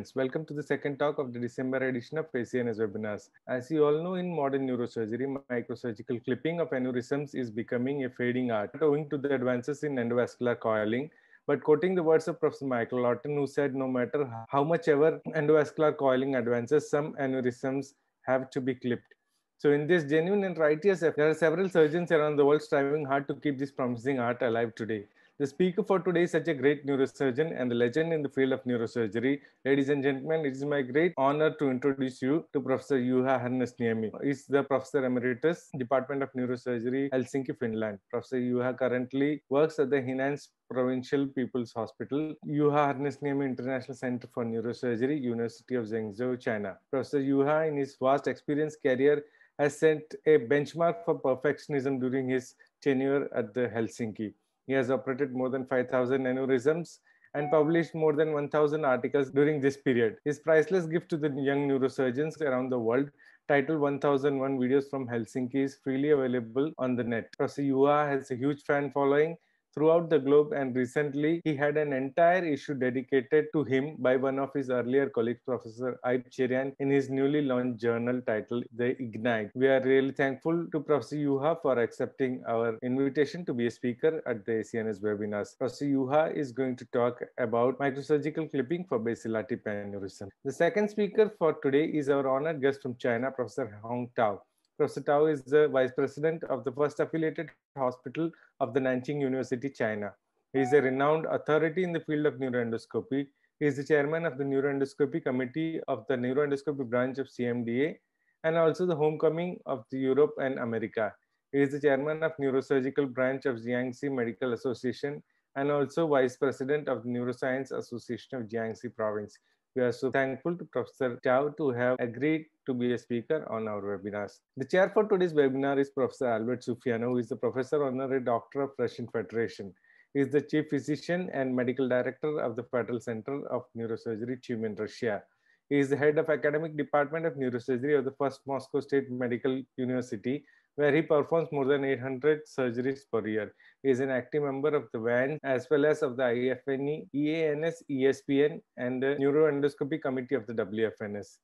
friends. Welcome to the second talk of the December edition of ACNS webinars. As you all know, in modern neurosurgery, microsurgical clipping of aneurysms is becoming a fading art owing to the advances in endovascular coiling. But quoting the words of Professor Michael Lawton, who said, no matter how much ever endovascular coiling advances, some aneurysms have to be clipped. So in this genuine and righteous effort, there are several surgeons around the world striving hard to keep this promising art alive today. The speaker for today is such a great neurosurgeon and the legend in the field of neurosurgery. Ladies and gentlemen, it is my great honor to introduce you to Professor Juha Hernesniemi. He is the Professor Emeritus, Department of Neurosurgery, Helsinki, Finland. Professor Juha currently works at the Henan Provincial People's Hospital, Yuha Juha Hernesniemi International Center for Neurosurgery, University of Zhengzhou, China. Professor Yuha, in his vast experience career, has set a benchmark for perfectionism during his tenure at the Helsinki. He has operated more than 5,000 aneurysms and published more than 1,000 articles during this period. His priceless gift to the young neurosurgeons around the world, titled 1001 Videos from Helsinki, is freely available on the net. Professor Juha has a huge fan following throughout the globe and recently he had an entire issue dedicated to him by one of his earlier colleagues professor Ayub Cherian in his newly launched journal titled the ignite. We are really thankful to professor Juha for accepting our invitation to be a speaker at the acns webinars professor Juha is going to talk about microsurgical clipping for basilar tip aneurysm the second speaker for today is our honored guest from china professor hong tao Professor Tao is the vice president of the first affiliated hospital of the Nanchang University, China. He is a renowned authority in the field of neuroendoscopy. He is the chairman of the neuroendoscopy committee of the neuroendoscopy branch of CMDA and also the homecoming of the Europe and America. He is the chairman of neurosurgical branch of Jiangxi Medical Association and also vice president of the Neuroscience Association of Jiangxi Province. We are so thankful to Professor Tao to have agreed to be a speaker on our webinars. The chair for today's webinar is Professor Albert Sufianov, who is the Professor Honorary Doctor of Russian Federation. He is the Chief Physician and Medical Director of the Federal Center of Neurosurgery, Tyumen, Russia. He is the head of Academic Department of Neurosurgery of the First Moscow State Medical University, where he performs more than 800 surgeries per year. He is an active member of the VAN as well as of the IFNE, EANS, ESPN, and the Neuroendoscopy Committee of the WFNS.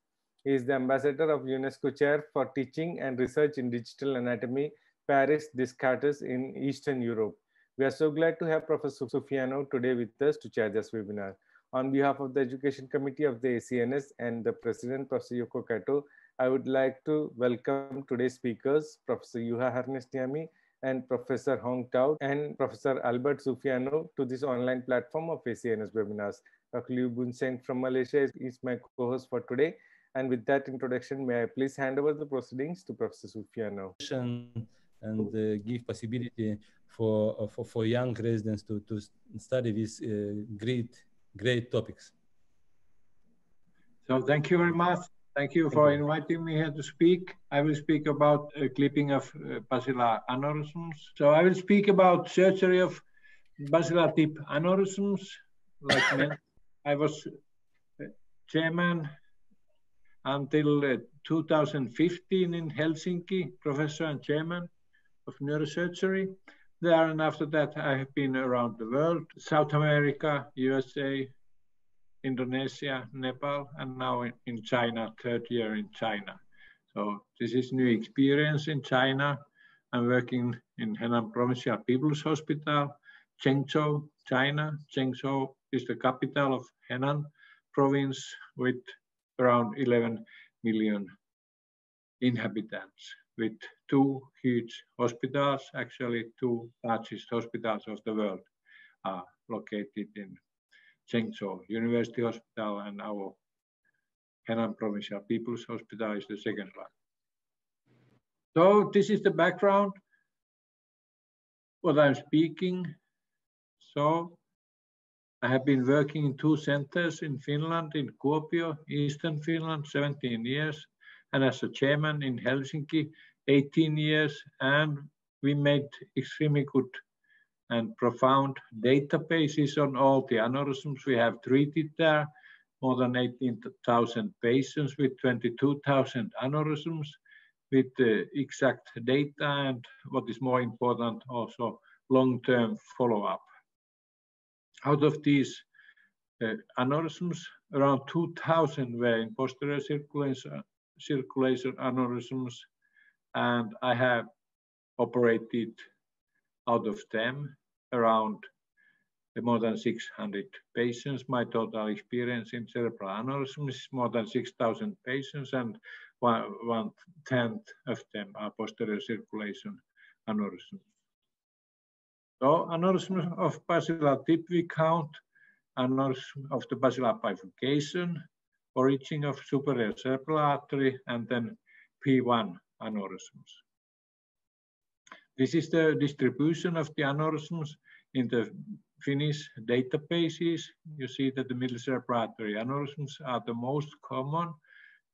He is the ambassador of UNESCO Chair for Teaching and Research in Digital Anatomy, Paris Descartes in Eastern Europe. We are so glad to have Professor Sufianov today with us to chair this webinar. On behalf of the Education Committee of the ACNS and the President, Professor Yoko Kato, I would like to welcome today's speakers, Professor Juha Hernesniemi and Professor Hong Tao and Professor Albert Sufianov to this online platform of ACNS webinars. Dr. Liew Boon Seng from Malaysia is, is my co-host for today. And with that introduction, may I please hand over the proceedings to Professor Sufianov. And uh, give possibility for, uh, for, for young residents to, to study these uh, great, great topics. So thank you very much. Thank you for inviting me here to speak. I will speak about uh, clipping of uh, basilar aneurysms. So I will speak about surgery of basilar tip aneurysms. Like I was uh, chairman until uh, 2015 in Helsinki, professor and chairman of neurosurgery. There and after that, I have been around the world, South America, USA, Indonesia, Nepal, and now in China, third year in China. So this is new experience in China. I'm working in Henan Provincial People's Hospital, Zhengzhou, China. Zhengzhou is the capital of Henan province with around 11 million inhabitants with two huge hospitals, actually two largest hospitals of the world are located in Zhengzhou University Hospital and our Henan Provincial People's Hospital is the second one. So this is the background, what I'm speaking. So I have been working in two centers in Finland, in Kuopio, Eastern Finland, 17 years, and as a chairman in Helsinki, 18 years, and we made extremely good and profound databases on all the aneurysms we have treated there, more than 18,000 patients with 22,000 aneurysms with the exact data and what is more important, also long-term follow-up. Out of these uh, aneurysms. Around 2,000 were in posterior circulation, circulation aneurysms, and I have operated out of them around more than 600 patients. My total experience in cerebral aneurysms is more than 6,000 patients, and one, one tenth of them are posterior circulation aneurysms. So aneurysm of basilar tip we count, aneurysm of the basilar bifurcation, origin of superior cerebral artery, and then P1 aneurysms. This is the distribution of the aneurysms in the Finnish databases. You see that the middle cerebral artery aneurysms are the most common,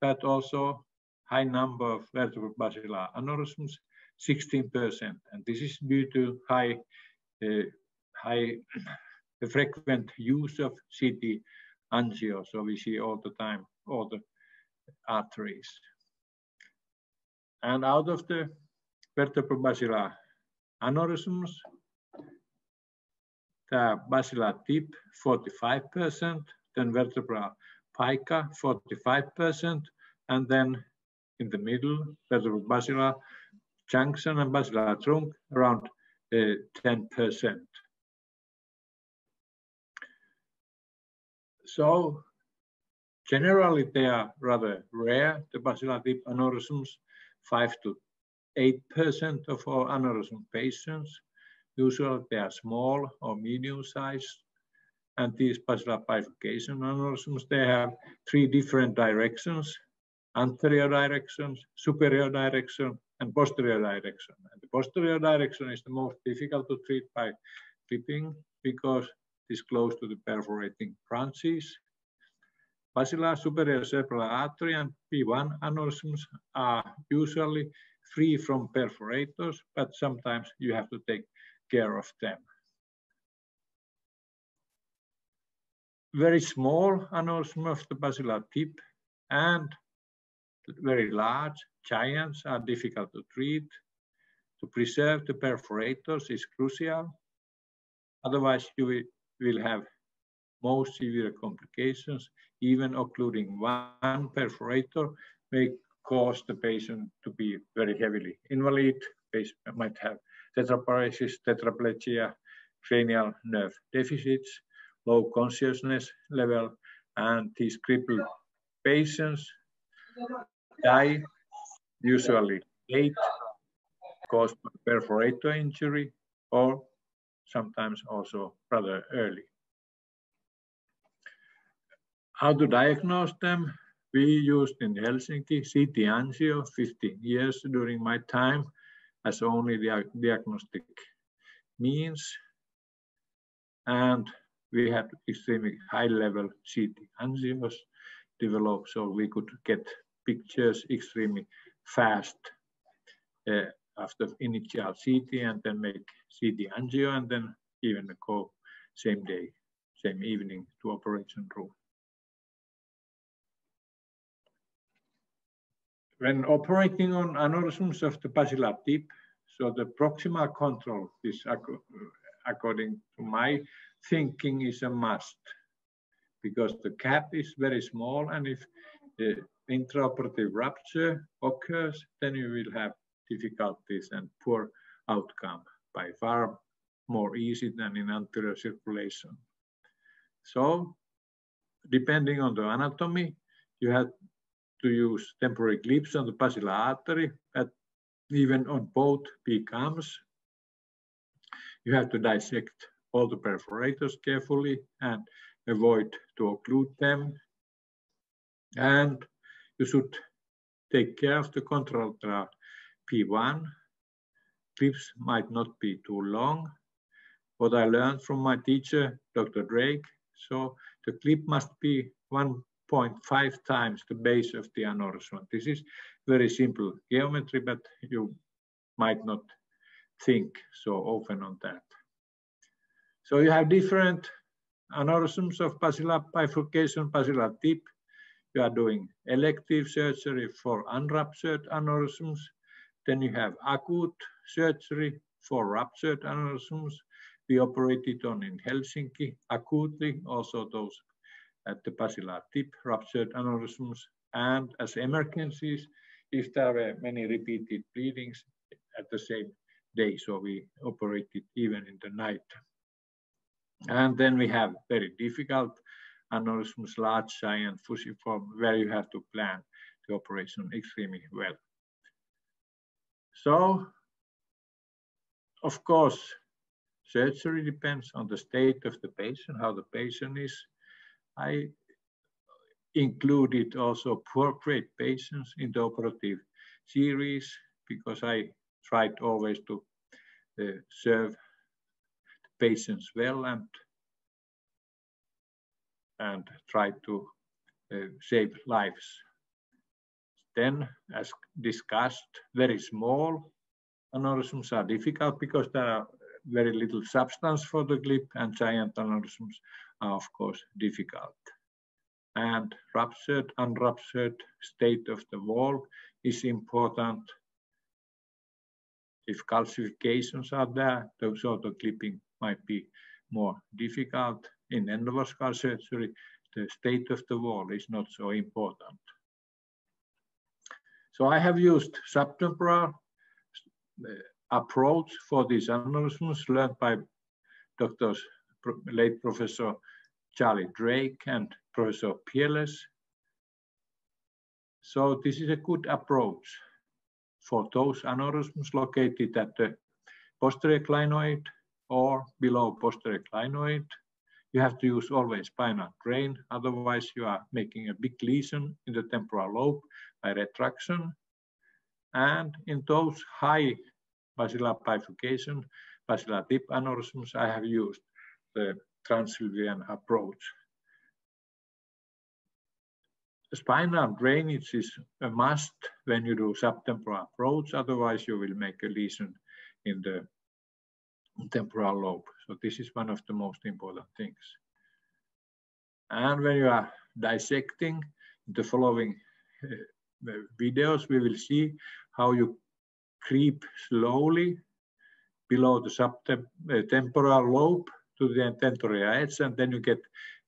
but also high number of vertebral basilar aneurysms, 16%. And this is due to high, uh, high frequent use of CT angio. So we see all the time, all the arteries. And out of the vertebral basilar aneurysms, the basilar tip 45%, then vertebral pica 45%, and then in the middle, vertebral basilar junction and basilar trunk around uh, 10%. So generally they are rather rare, the basilar tip aneurysms, 5 to 8% of all aneurysm patients. Usually they are small or medium sized. And these basilar bifurcation aneurysms, they have three different directions, anterior directions, superior direction, and posterior direction. And the posterior direction is the most difficult to treat by clipping because it is close to the perforating branches. Basilar superior cerebral artery and P1 aneurysms are usually free from perforators, but sometimes you have to take care of them. Very small aneurysm of the basilar tip and very large giants are difficult to treat. To preserve the perforators is crucial. Otherwise, you will have most severe complications, even occluding one perforator may cause the patient to be very heavily invalid. Patient might have tetraparesis, tetraplegia, cranial nerve deficits, low consciousness level, and these crippled patients die usually late caused by perforator injury or sometimes also rather early. How to diagnose them? We used in Helsinki CT angio 15 years during my time as only the diagnostic means. And we had extremely high level CT angios developed so we could get pictures extremely fast uh, after initial CT and then make CT angio and then even go same day, same evening to operation room. When operating on aneurysms of the basilar tip, so the proximal control is, according to my thinking, is a must because the cap is very small and if the intraoperative rupture occurs, then you will have difficulties and poor outcome by far more easy than in anterior circulation. So depending on the anatomy, you have to use temporary clips on the basilar artery, but even on both PCAMs. You have to dissect all the perforators carefully and avoid to occlude them. And you should take care of the control P1. Clips might not be too long. What I learned from my teacher, Dr. Drake, so the clip must be one 0.5 times the base of the aneurysm. This is very simple geometry, but you might not think so often on that. So you have different aneurysms of basilar bifurcation, basilar tip. You are doing elective surgery for unruptured aneurysms. Then you have acute surgery for ruptured aneurysms. We operated on in Helsinki acutely, also those at the basilar tip, ruptured aneurysms, and as emergencies, if there were many repeated bleedings at the same day, so we operated even in the night. And then we have very difficult aneurysms, large, giant, fusiform, where you have to plan the operation extremely well. So, of course, surgery depends on the state of the patient, how the patient is. I included also poor grade patients in the operative series because I tried always to uh, serve patients well and and try to uh, save lives. Then, as discussed, very small aneurysms are difficult because there are very little substance for the clip and giant aneurysms are of course difficult. And ruptured, unruptured state of the wall is important. If calcifications are there, the clipping might be more difficult. In endovascular surgery, the state of the wall is not so important. So I have used subtemporal uh, approach for these aneurysms learned by doctors, late Professor Charlie Drake and Professor Peerless. So this is a good approach for those aneurysms located at the posterior clinoid or below posterior clinoid. You have to use always spinal drain, otherwise you are making a big lesion in the temporal lobe by retraction. And in those high basilar bifurcation, basilar tip aneurysms, I have used the Transylvian approach. Spinal drainage is a must when you do subtemporal approach, otherwise you will make a lesion in the temporal lobe. So this is one of the most important things. And when you are dissecting the following uh, videos, we will see how you creep slowly below the subtemporal uh, lobe to the tentorial edge, and then you get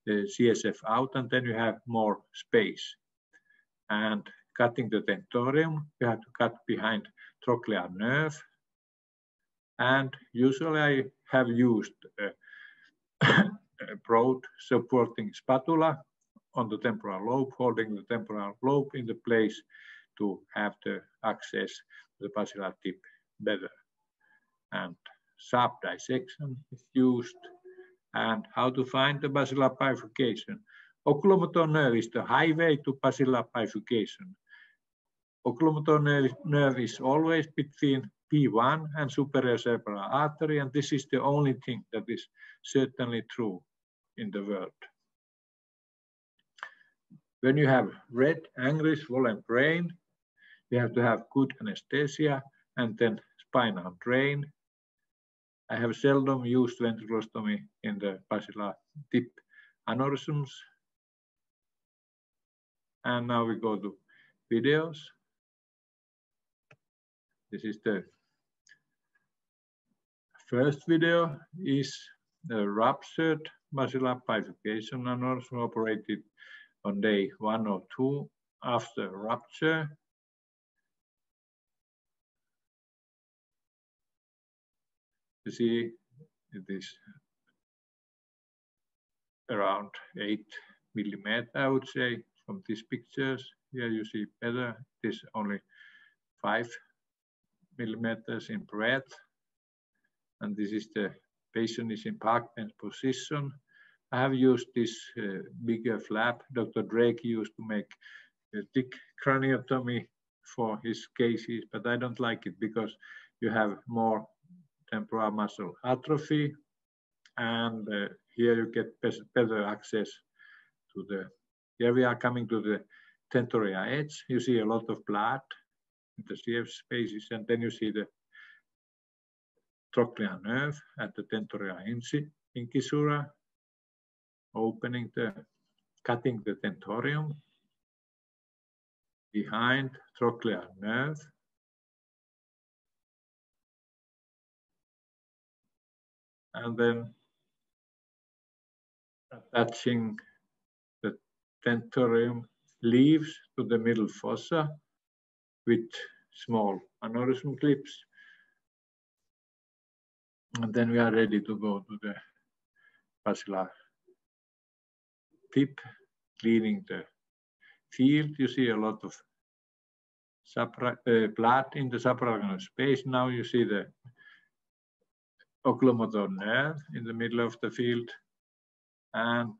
the CSF out, and then you have more space. And cutting the tentorium, you have to cut behind trochlear nerve. And usually I have used a, broad supporting spatula on the temporal lobe, holding the temporal lobe in the place to have the access to the basilar tip better. And sub dissection is used. And how to find the basilar bifurcation. Oculomotor nerve is the highway to basilar bifurcation. Oculomotor nerve, nerve is always between P1 and superior cerebral artery, and this is the only thing that is certainly true in the world. When you have red, angry, swollen brain, you have to have good anesthesia and then spinal drain. I have seldom used ventriculostomy in the basilar tip aneurysms. And now we go to videos. This is the first video is the ruptured basilar bifurcation aneurysm operated on day one or two after rupture. You see it is around eight millimeter, I would say, from these pictures. Here you see better. It is only five millimeters in breadth. And this is the patient is in park bench position. I have used this uh, bigger flap. Dr. Drake used to make a thick craniotomy for his cases, but I don't like it because you have more temporal muscle atrophy. And uh, here you get better access to the, here we are coming to the tentorial edge. You see a lot of blood in the CSF spaces, and then you see the trochlear nerve at the tentorial incisura, opening the, cutting the tentorium behind trochlear nerve and then attaching the tentorium leaves to the middle fossa with small aneurysm clips. And then we are ready to go to the basilar tip, cleaning the field. You see a lot of uh, blood in the subarachnoid space. Now you see the oculomotor nerve in the middle of the field. And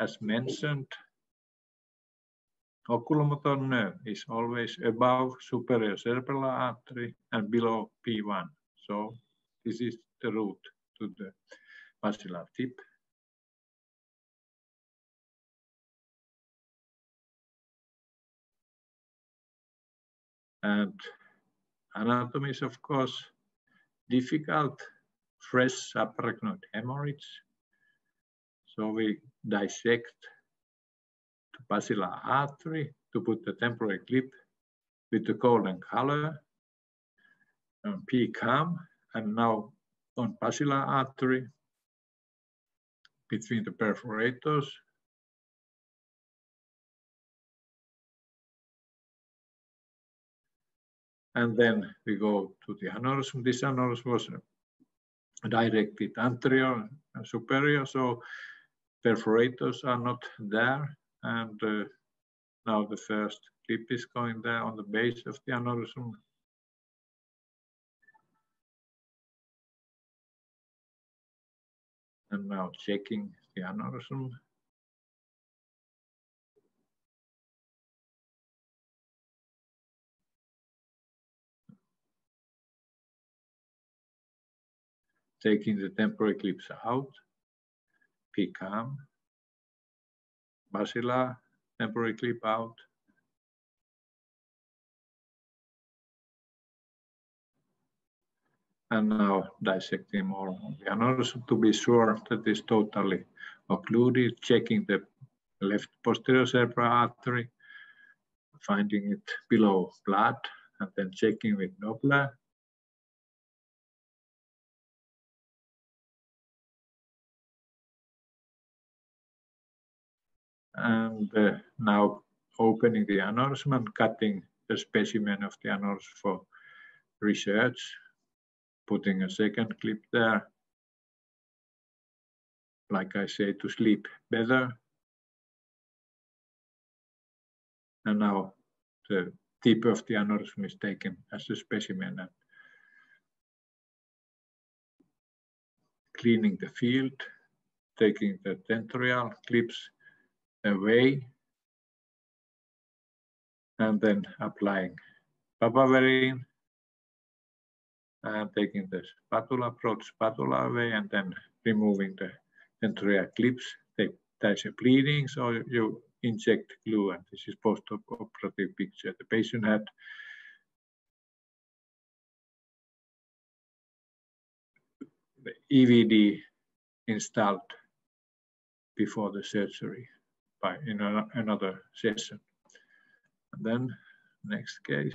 as mentioned, oculomotor nerve is always above superior cerebellar artery and below P1. So this is the route to the basilar tip. And anatomy is, of course, difficult, fresh subarachnoid hemorrhage. So we dissect the basilar artery to put the temporary clip with the golden color and PCAM and now on basilar artery between the perforators and then we go to the aneurysm. This aneurysm was directed anterior and superior, so perforators are not there. And uh, now the first clip is going there on the base of the aneurysm. And now checking the aneurysm. Taking the temporal clips out, PCAM, basilar, temporal clip out, and now dissecting more on the to be sure that it's totally occluded, checking the left posterior cerebral artery, finding it below blood, and then checking with Doppler and uh, now opening the and cutting the specimen of the aneurysm for research, putting a second clip there, like I say, to sleep better. And now the tip of the aneurysm is taken as a specimen and cleaning the field, taking the tentorial clips away and then applying papaverine and uh, taking the spatula, broad spatula away and then removing the tentorial clips. There's a bleeding, so you inject glue and this is post-operative picture. The patient had the EVD installed before the surgery by in a, another session. And then next case.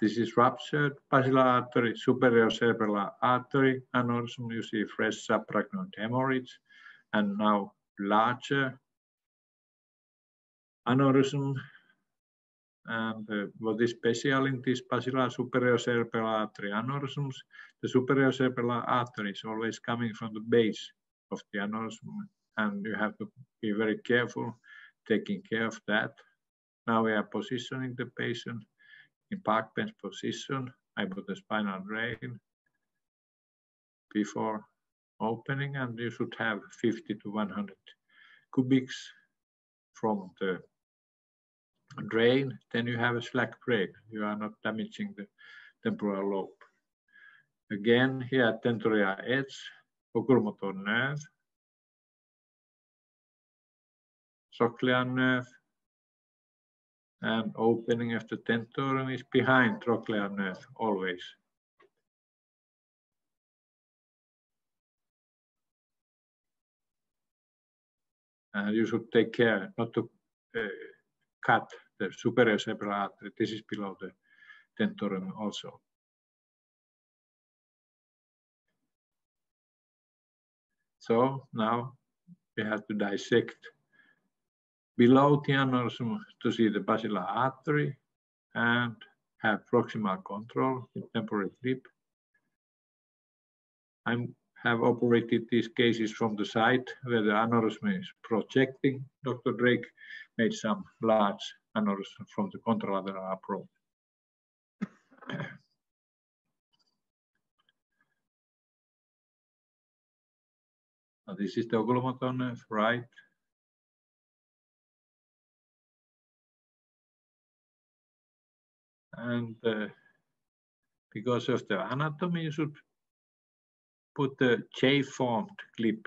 This is ruptured basilar artery, superior cerebellar artery, aneurysm. You see fresh subarachnoid hemorrhage, and now larger aneurysm and uh, what is special in this basilar superior cerebellar artery aneurysms, the superior cerebellar artery is always coming from the base of the aneurysm, and you have to be very careful taking care of that. Now we are positioning the patient in park bench position. I put the spinal drain before opening, and you should have 50 to 100 cubics from the drain, then you have a slack break. You are not damaging the temporal lobe. Again, here tentorial edge, oculomotor nerve, trochlear nerve, and opening of the tentorium is behind trochlear nerve always. And you should take care not to uh, cut the superior cerebral artery. This is below the tentorum also. So now we have to dissect below the aneurysm to see the basilar artery and have proximal control with temporary clip. I have operated these cases from the site where the aneurysm is projecting. Dr. Drake made some large aneurysm from the contralateral approach. This is the nerve, right? And uh, because of the anatomy, you should put the J-formed clip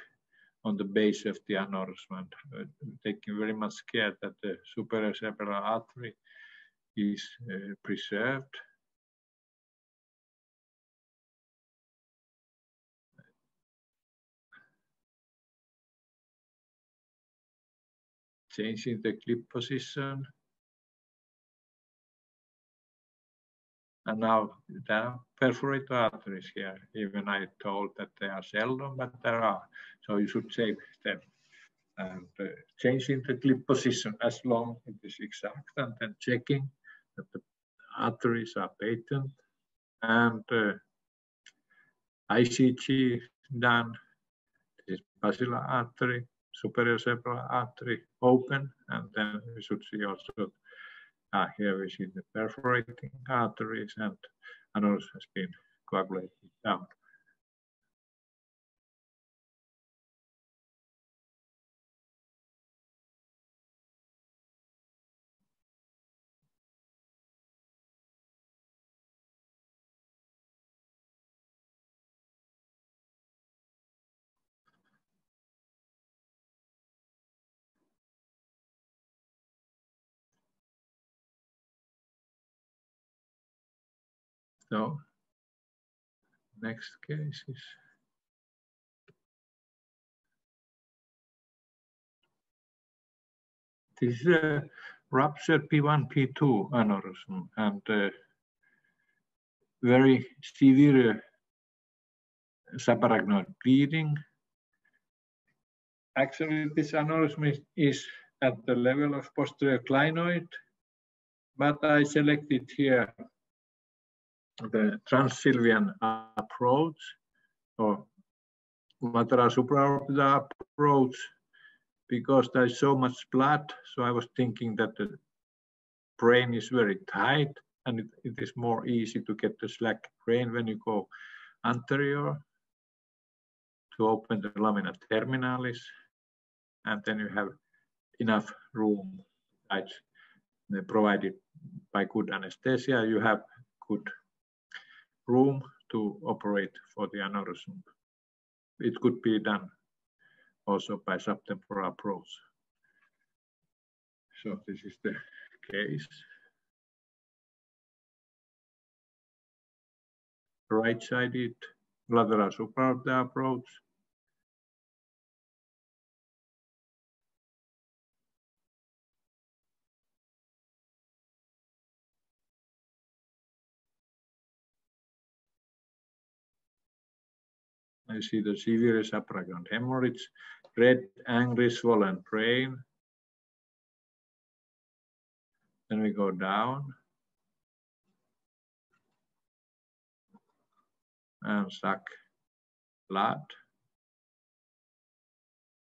on the base of the aneurysm, uh, taking very much care that the superior cerebral artery is uh, preserved. Changing the clip position. And now there are perforated arteries here. Even I told that they are seldom, but there are. So you should save them. And uh, changing the clip position as long as it is exact, and then checking that the arteries are patent. And uh, ICG done. This is basilar artery, superior cerebral artery open, and then we should see also Ah, here we see the perforating arteries and annulus has been coagulated down. So next case is this is a ruptured P1, P2 aneurysm and uh, very severe subarachnoid bleeding. Actually, this aneurysm is, is at the level of posterior clinoid, but I selected here the Transsylvian approach or lateral supraorbital approach because there's so much blood. So I was thinking that the brain is very tight and it, it is more easy to get the slack brain when you go anterior to open the lamina terminalis and then you have enough room provided by good anesthesia you have good room to operate for the aneurysm. It could be done also by subtemporal approach. So this is the case. Right-sided lateral supraorbital approach. I see the severe supraground hemorrhage, red, angry, swollen brain. Then we go down. And suck blood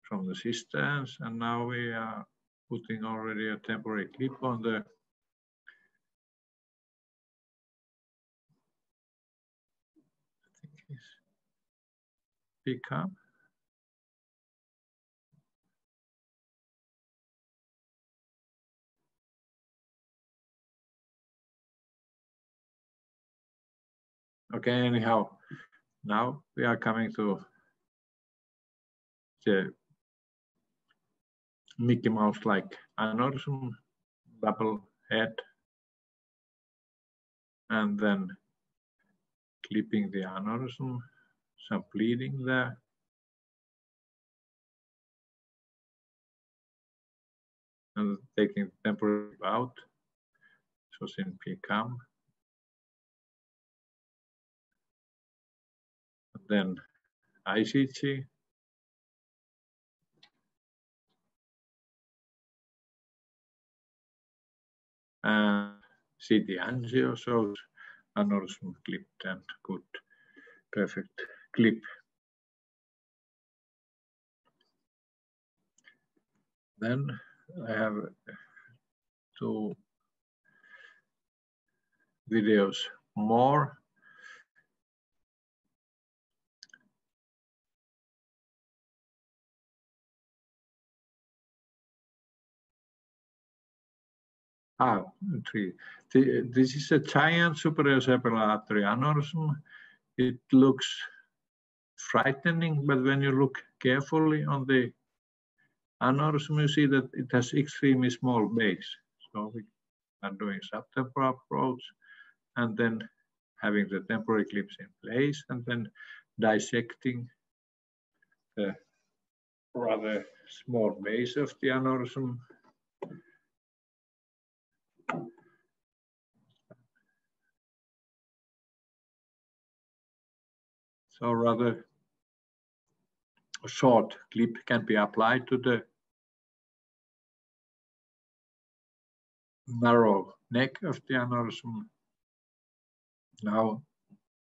from the cisterns. And now we are putting already a temporary clip on the become? Okay, anyhow, now we are coming to the Mickey Mouse-like aneurysm, double head, and then clipping the aneurysm some bleeding there. And taking temporary temperature out. This was in PCAM. And then ICG. And CT angio shows aneurysm clipped and good, perfect clip. Then I have two videos more. Ah, three. This is a giant artery aneurysm. It looks frightening, but when you look carefully on the aneurysm, you see that it has extremely small base. So we are doing subtemporal approach and then having the temporal clips in place and then dissecting the rather small base of the aneurysm. So rather short clip can be applied to the narrow neck of the aneurysm. Now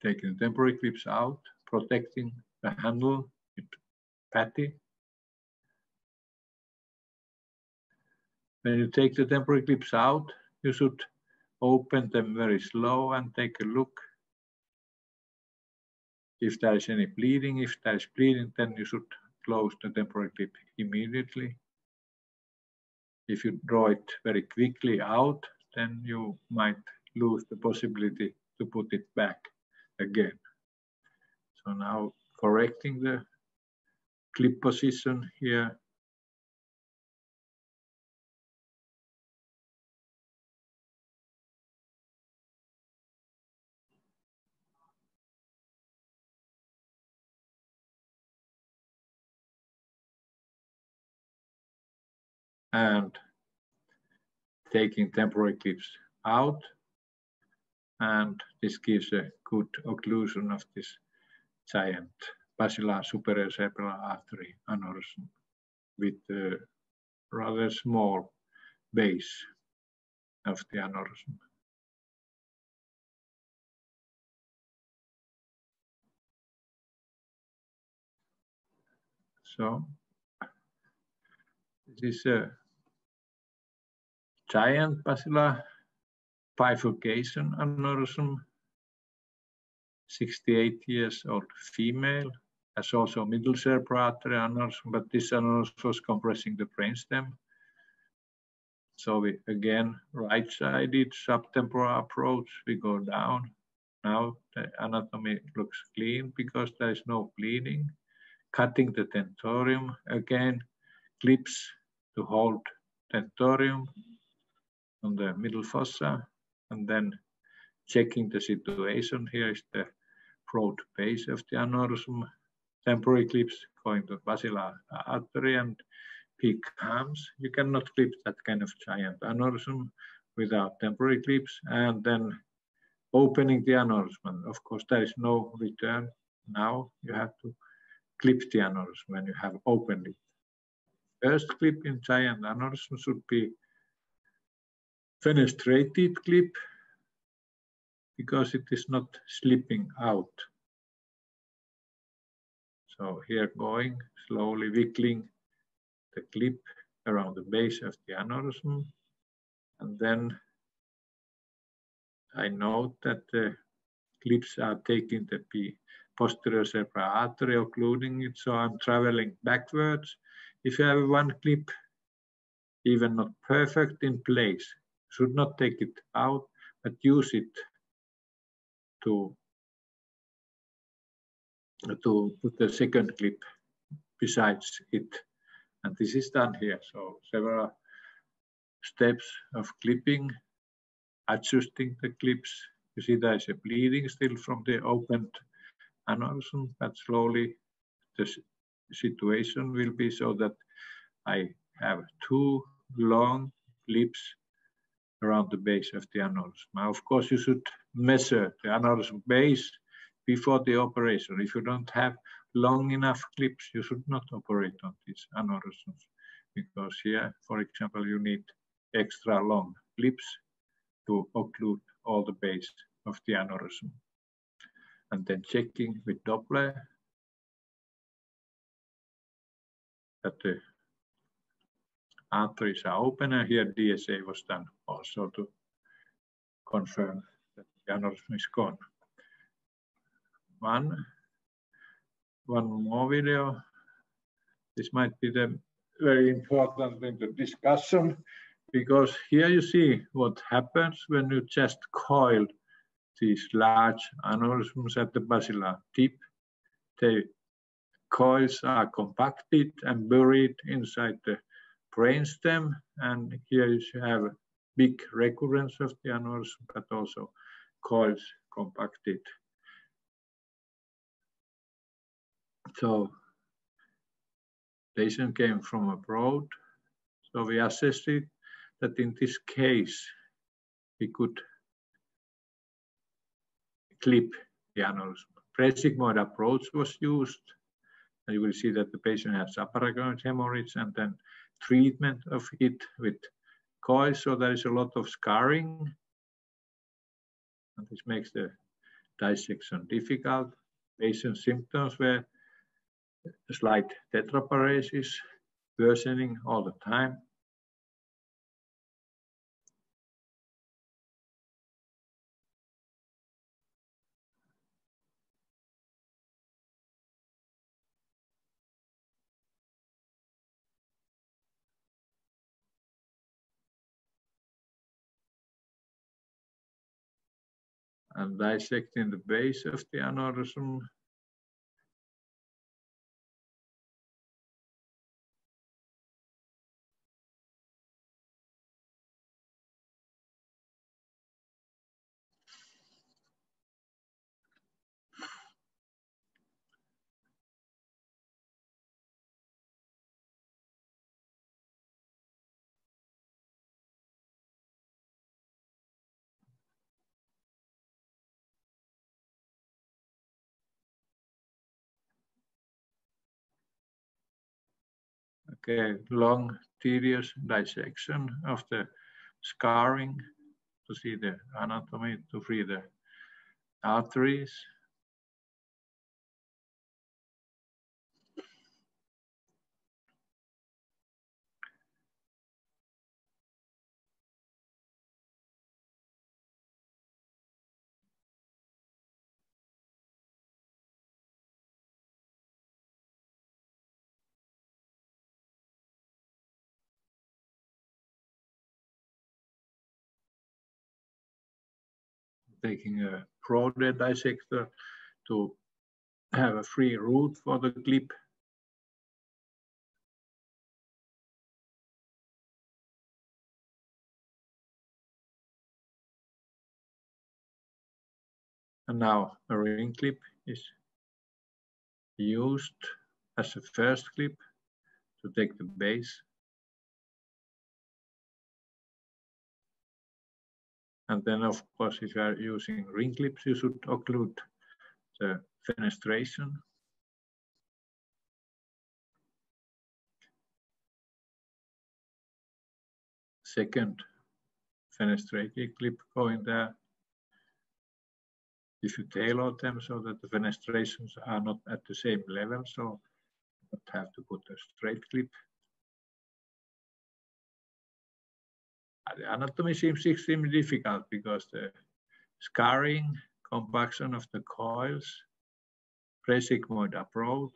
taking the temporary clips out, protecting the handle with patty. When you take the temporary clips out, you should open them very slow and take a look. If there is any bleeding, if there is bleeding, then you should close the temporary clip immediately if you draw it very quickly out, then you might lose the possibility to put it back again. So now correcting the clip position here. And taking temporary clips out. And this gives a good occlusion of this giant basilar superior cerebral artery aneurysm with a rather small base of the aneurysm. So this is a giant basilar bifurcation aneurysm, 68 years old female, has also middle cerebral artery aneurysm, but this aneurysm was compressing the brainstem. So we again right-sided subtemporal approach, we go down. Now the anatomy looks clean because there is no bleeding. Cutting the tentorium again, clips to hold tentorium on the middle fossa and then checking the situation. Here is the broad base of the aneurysm, temporary clips going to basilar artery and peak hams. You cannot clip that kind of giant aneurysm without temporary clips and then opening the aneurysm. Of course, there is no return now. You have to clip the aneurysm when you have opened it. First clip in giant aneurysm should be fenestrated clip because it is not slipping out. So here going, slowly wiggling the clip around the base of the aneurysm. And then I note that the clips are taking the posterior cerebral artery, occluding it. So I'm traveling backwards. If you have one clip, even not perfect in place, should not take it out, but use it to, to put the second clip besides it. And this is done here. So several steps of clipping, adjusting the clips. You see there is a bleeding still from the opened aneurysm, but slowly the situation will be so that I have two long clips around the base of the aneurysm. Now, of course, you should measure the aneurysm base before the operation. If you don't have long enough clips, you should not operate on these aneurysms because here, for example, you need extra long clips to occlude all the base of the aneurysm. And then checking with Doppler that the arteries are open and here DSA was done also to confirm that the aneurysm is gone. One, one more video. This might be the very important in the discussion because here you see what happens when you just coil these large aneurysms at the basilar tip. The coils are compacted and buried inside the brainstem, and here you have big recurrence of the aneurysm, but also coils compacted. So patient came from abroad, so we assessed it that in this case, we could clip the aneurysm. Pre-sigmoid approach was used. You will see that the patient has subarachnoid hemorrhage and then treatment of it with coils. So there is a lot of scarring. And this makes the dissection difficult. Patient symptoms were slight tetraparesis, worsening all the time. And dissecting the base of the aneurysm. Okay, long, tedious dissection of the scarring to see the anatomy, to free the arteries. Taking a broader dissector to have a free route for the clip. And now a ring clip is used as a first clip to take the base And then, of course, if you are using ring clips, you should occlude the fenestration. Second fenestrated clip going there. If you tailor them so that the fenestrations are not at the same level, so you have to put a straight clip anatomy seems extremely difficult because the scarring, compaction of the coils, pre-sigmoid approach,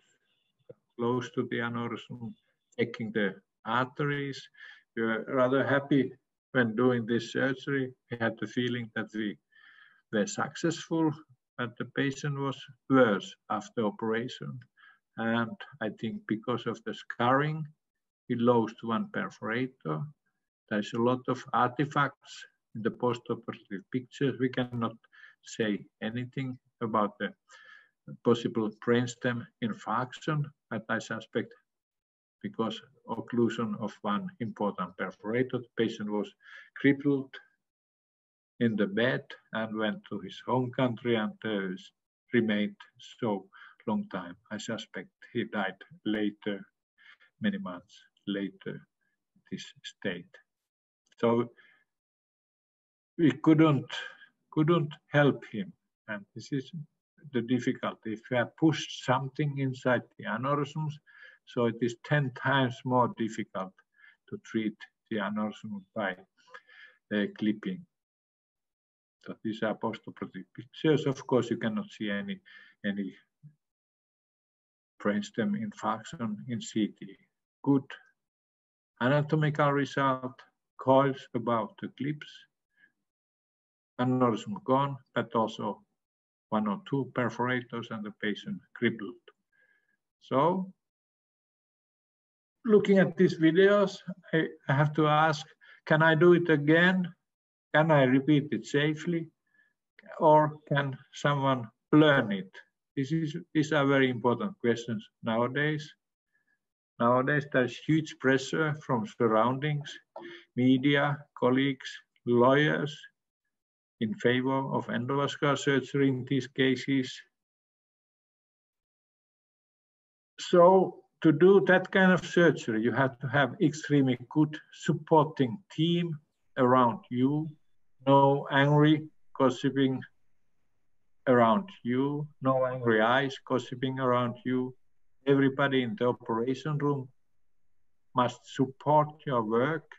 close to the aneurysm, taking the arteries. We were rather happy when doing this surgery. We had the feeling that we were successful, but the patient was worse after operation. And I think because of the scarring, we lost one perforator there's a lot of artifacts in the post-operative pictures. We cannot say anything about the possible brainstem infarction, but I suspect because occlusion of one important perforator, the patient was crippled in the bed and went to his home country and uh, remained so long time. I suspect he died later, many months later, this state. So we couldn't couldn't help him. And this is the difficulty. If you have pushed something inside the aneurysms, so it is 10 times more difficult to treat the aneurysm by uh, clipping. So these are postoperative pictures. Of course, you cannot see any, any brainstem infarction in CT. Good anatomical result, coils about the clips, aneurysm gone, but also one or two perforators and the patient crippled. So looking at these videos, I, I have to ask, can I do it again? Can I repeat it safely? Or can someone learn it? This is, these are very important questions nowadays. Nowadays, there's huge pressure from surroundings, media, colleagues, lawyers, in favor of endovascular surgery in these cases. So to do that kind of surgery, you have to have extremely good supporting team around you, no angry gossiping around you, no angry eyes gossiping around you. Everybody in the operation room must support your work.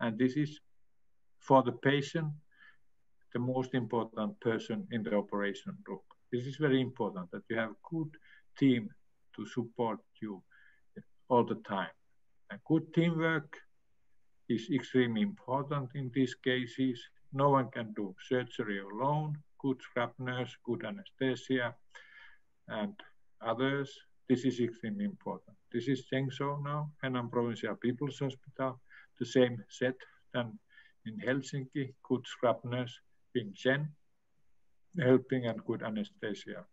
And this is for the patient the most important person in the operation room. This is very important that you have a good team to support you all the time. And good teamwork is extremely important in these cases. No one can do surgery alone. Good scrub nurse, good anesthesia, and others. This is extremely important. This is Zhengzhou now, Henan Provincial People's Hospital, the same set than in Helsinki, good scrub nurse, being Chen, helping and good anesthesia.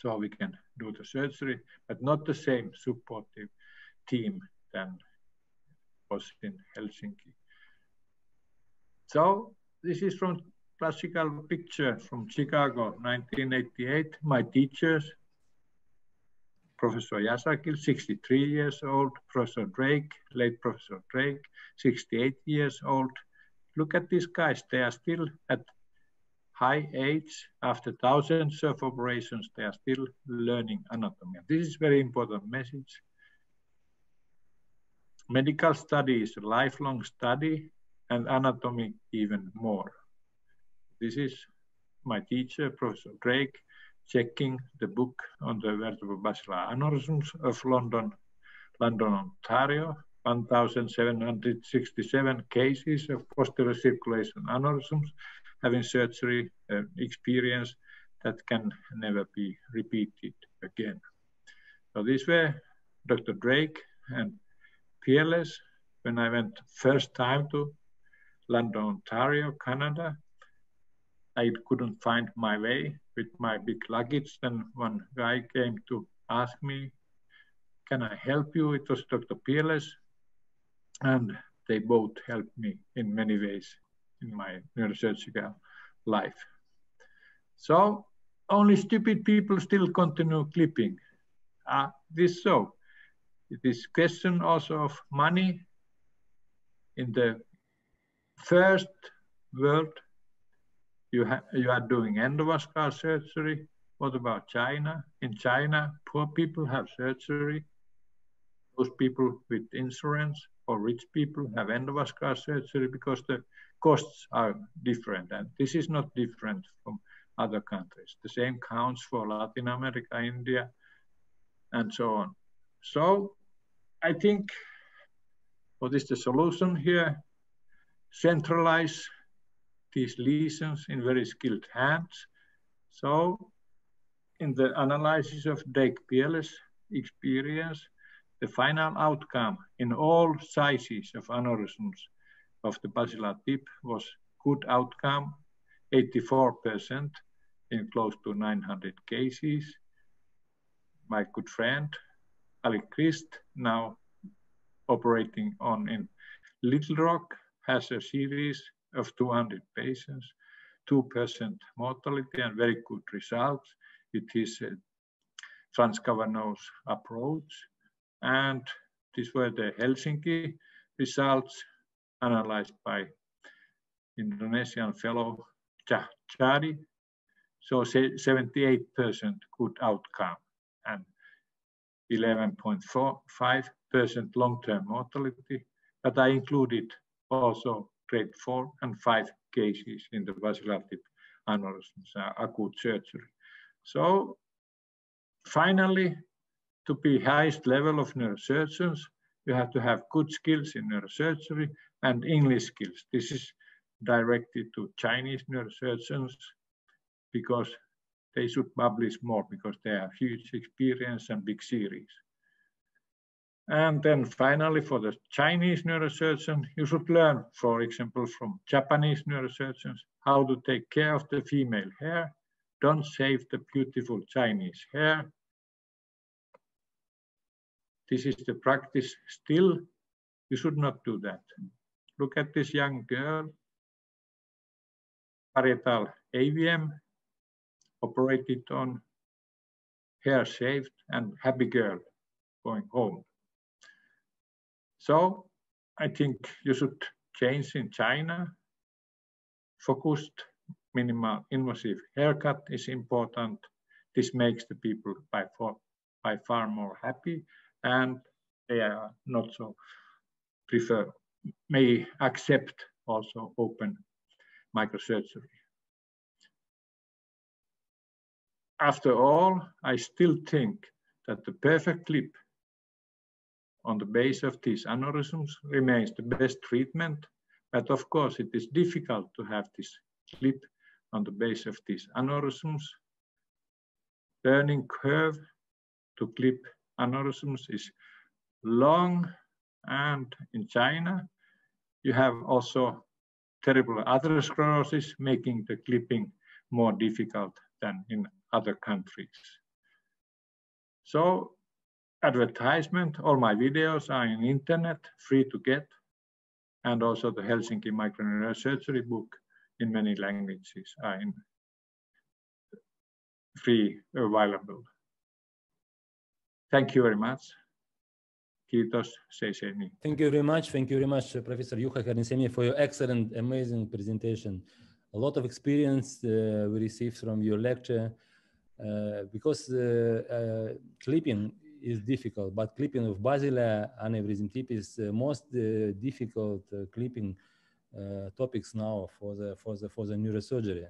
So we can do the surgery, but not the same supportive team than was in Helsinki. So this is from classical picture from Chicago, 1988. My teachers, Professor Yasargil, 63 years old, Professor Drake, late Professor Drake, 68 years old, look at these guys, they are still at high age, after thousands of operations, they are still learning anatomy. This is very important message. Medical study is a lifelong study and anatomy even more. This is my teacher, Professor Drake, checking the book on the vertebral basilar aneurysms of London, London, Ontario, 1,767 cases of posterior circulation aneurysms having surgery uh, experience that can never be repeated again. So these were Dr. Drake and Peerless when I went first time to London, Ontario, Canada. I couldn't find my way with my big luggage. Then one guy came to ask me, can I help you? It was Dr. Peerless and they both helped me in many ways in my neurosurgical life. So only stupid people still continue clipping. Uh, this so. This question also of money. In the first world, you, you are doing endovascular surgery. What about China? In China, poor people have surgery. Those people with insurance or rich people have endovascular surgery because the costs are different. And this is not different from other countries. The same counts for Latin America, India, and so on. So I think what is the solution here? Centralize these lesions in very skilled hands. So in the analysis of Drake Peerless experience, the final outcome in all sizes of aneurysms of the basilar tip was good outcome, 84% in close to 900 cases. My good friend, Ali Krisht, now operating on in Little Rock, has a series of 200 patients, 2% mortality and very good results It is uh, transcavernous approach. And these were the Helsinki results analyzed by Indonesian fellow Chari. So 78% good outcome and 11.45% long-term mortality. But I included also grade four and five cases in the basilar tip aneurysms, uh, acute surgery. So finally, to be highest level of neurosurgeons, you have to have good skills in neurosurgery and English skills. This is directed to Chinese neurosurgeons because they should publish more because they have huge experience and big series. And then finally, for the Chinese neurosurgeon, you should learn, for example, from Japanese neurosurgeons, how to take care of the female hair. Don't save the beautiful Chinese hair. This is the practice still. You should not do that. Look at this young girl, parietal AVM, operated on, hair shaved, and happy girl going home. So I think you should change in China. Focused minimal invasive haircut is important. This makes the people by far, by far more happy and they are not so prefer, may accept also open microsurgery. After all, I still think that the perfect clip on the base of these aneurysms remains the best treatment. But of course, it is difficult to have this clip on the base of these aneurysms. Learning curve to clip aneurysms is long and in China, you have also terrible atherosclerosis, making the clipping more difficult than in other countries. So advertisement, all my videos are in internet, free to get, and also the Helsinki Microneurosurgery book in many languages are in free available. Thank you very much. Thank you very much. Thank you very much, Professor Juha Hernesniemi, for your excellent, amazing presentation. A lot of experience uh, we received from your lecture uh, because uh, uh clipping is difficult, but clipping of basilar aneurysm tip is most uh, difficult uh, clipping uh, topics now for the for the for the neurosurgery.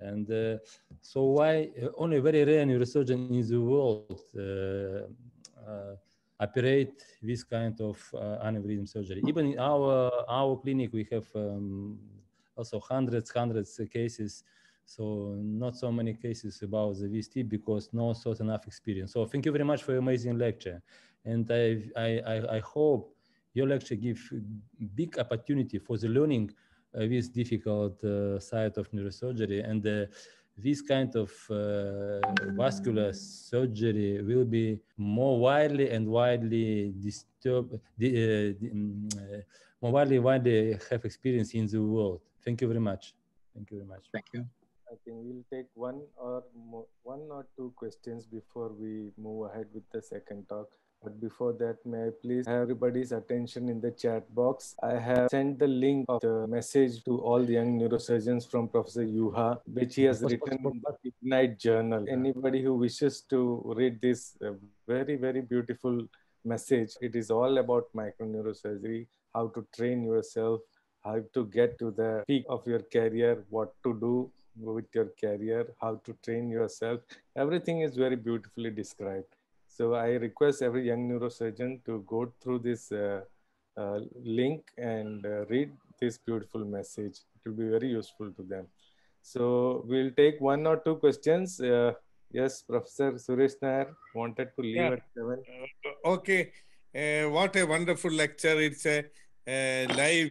And uh, so why uh, only very rare neurosurgeon in the world operate this kind of aneurysm surgery. Even in our our clinic, we have um, also hundreds hundreds of cases so not so many cases about the VST because no sort enough experience. So thank you very much for your amazing lecture. And I, I, I hope your lecture give big opportunity for the learning uh, this difficult uh, side of neurosurgery and uh, this kind of uh, vascular surgery will be more widely and widely disturbed, uh, um, uh, more widely, widely have experience in the world. Thank you very much. Thank you very much. Thank you. I think we'll take one or more, one or two questions before we move ahead with the second talk. But before that, may I please have everybody's attention in the chat box? I have sent the link of the message to all the young neurosurgeons from Professor Juha, which he has written in the Ignite Journal. Anybody who wishes to read this uh, very, very beautiful message, it is all about microneurosurgery, how to train yourself, how to get to the peak of your career, what to do with your career, how to train yourself. Everything is very beautifully described. So I request every young neurosurgeon to go through this uh, uh, link and uh, read this beautiful message. It will be very useful to them. So we'll take one or two questions. Uh, yes, Professor Suresh Nair wanted to leave yeah. at seven. Uh, okay. Uh, what a wonderful lecture. It's a, live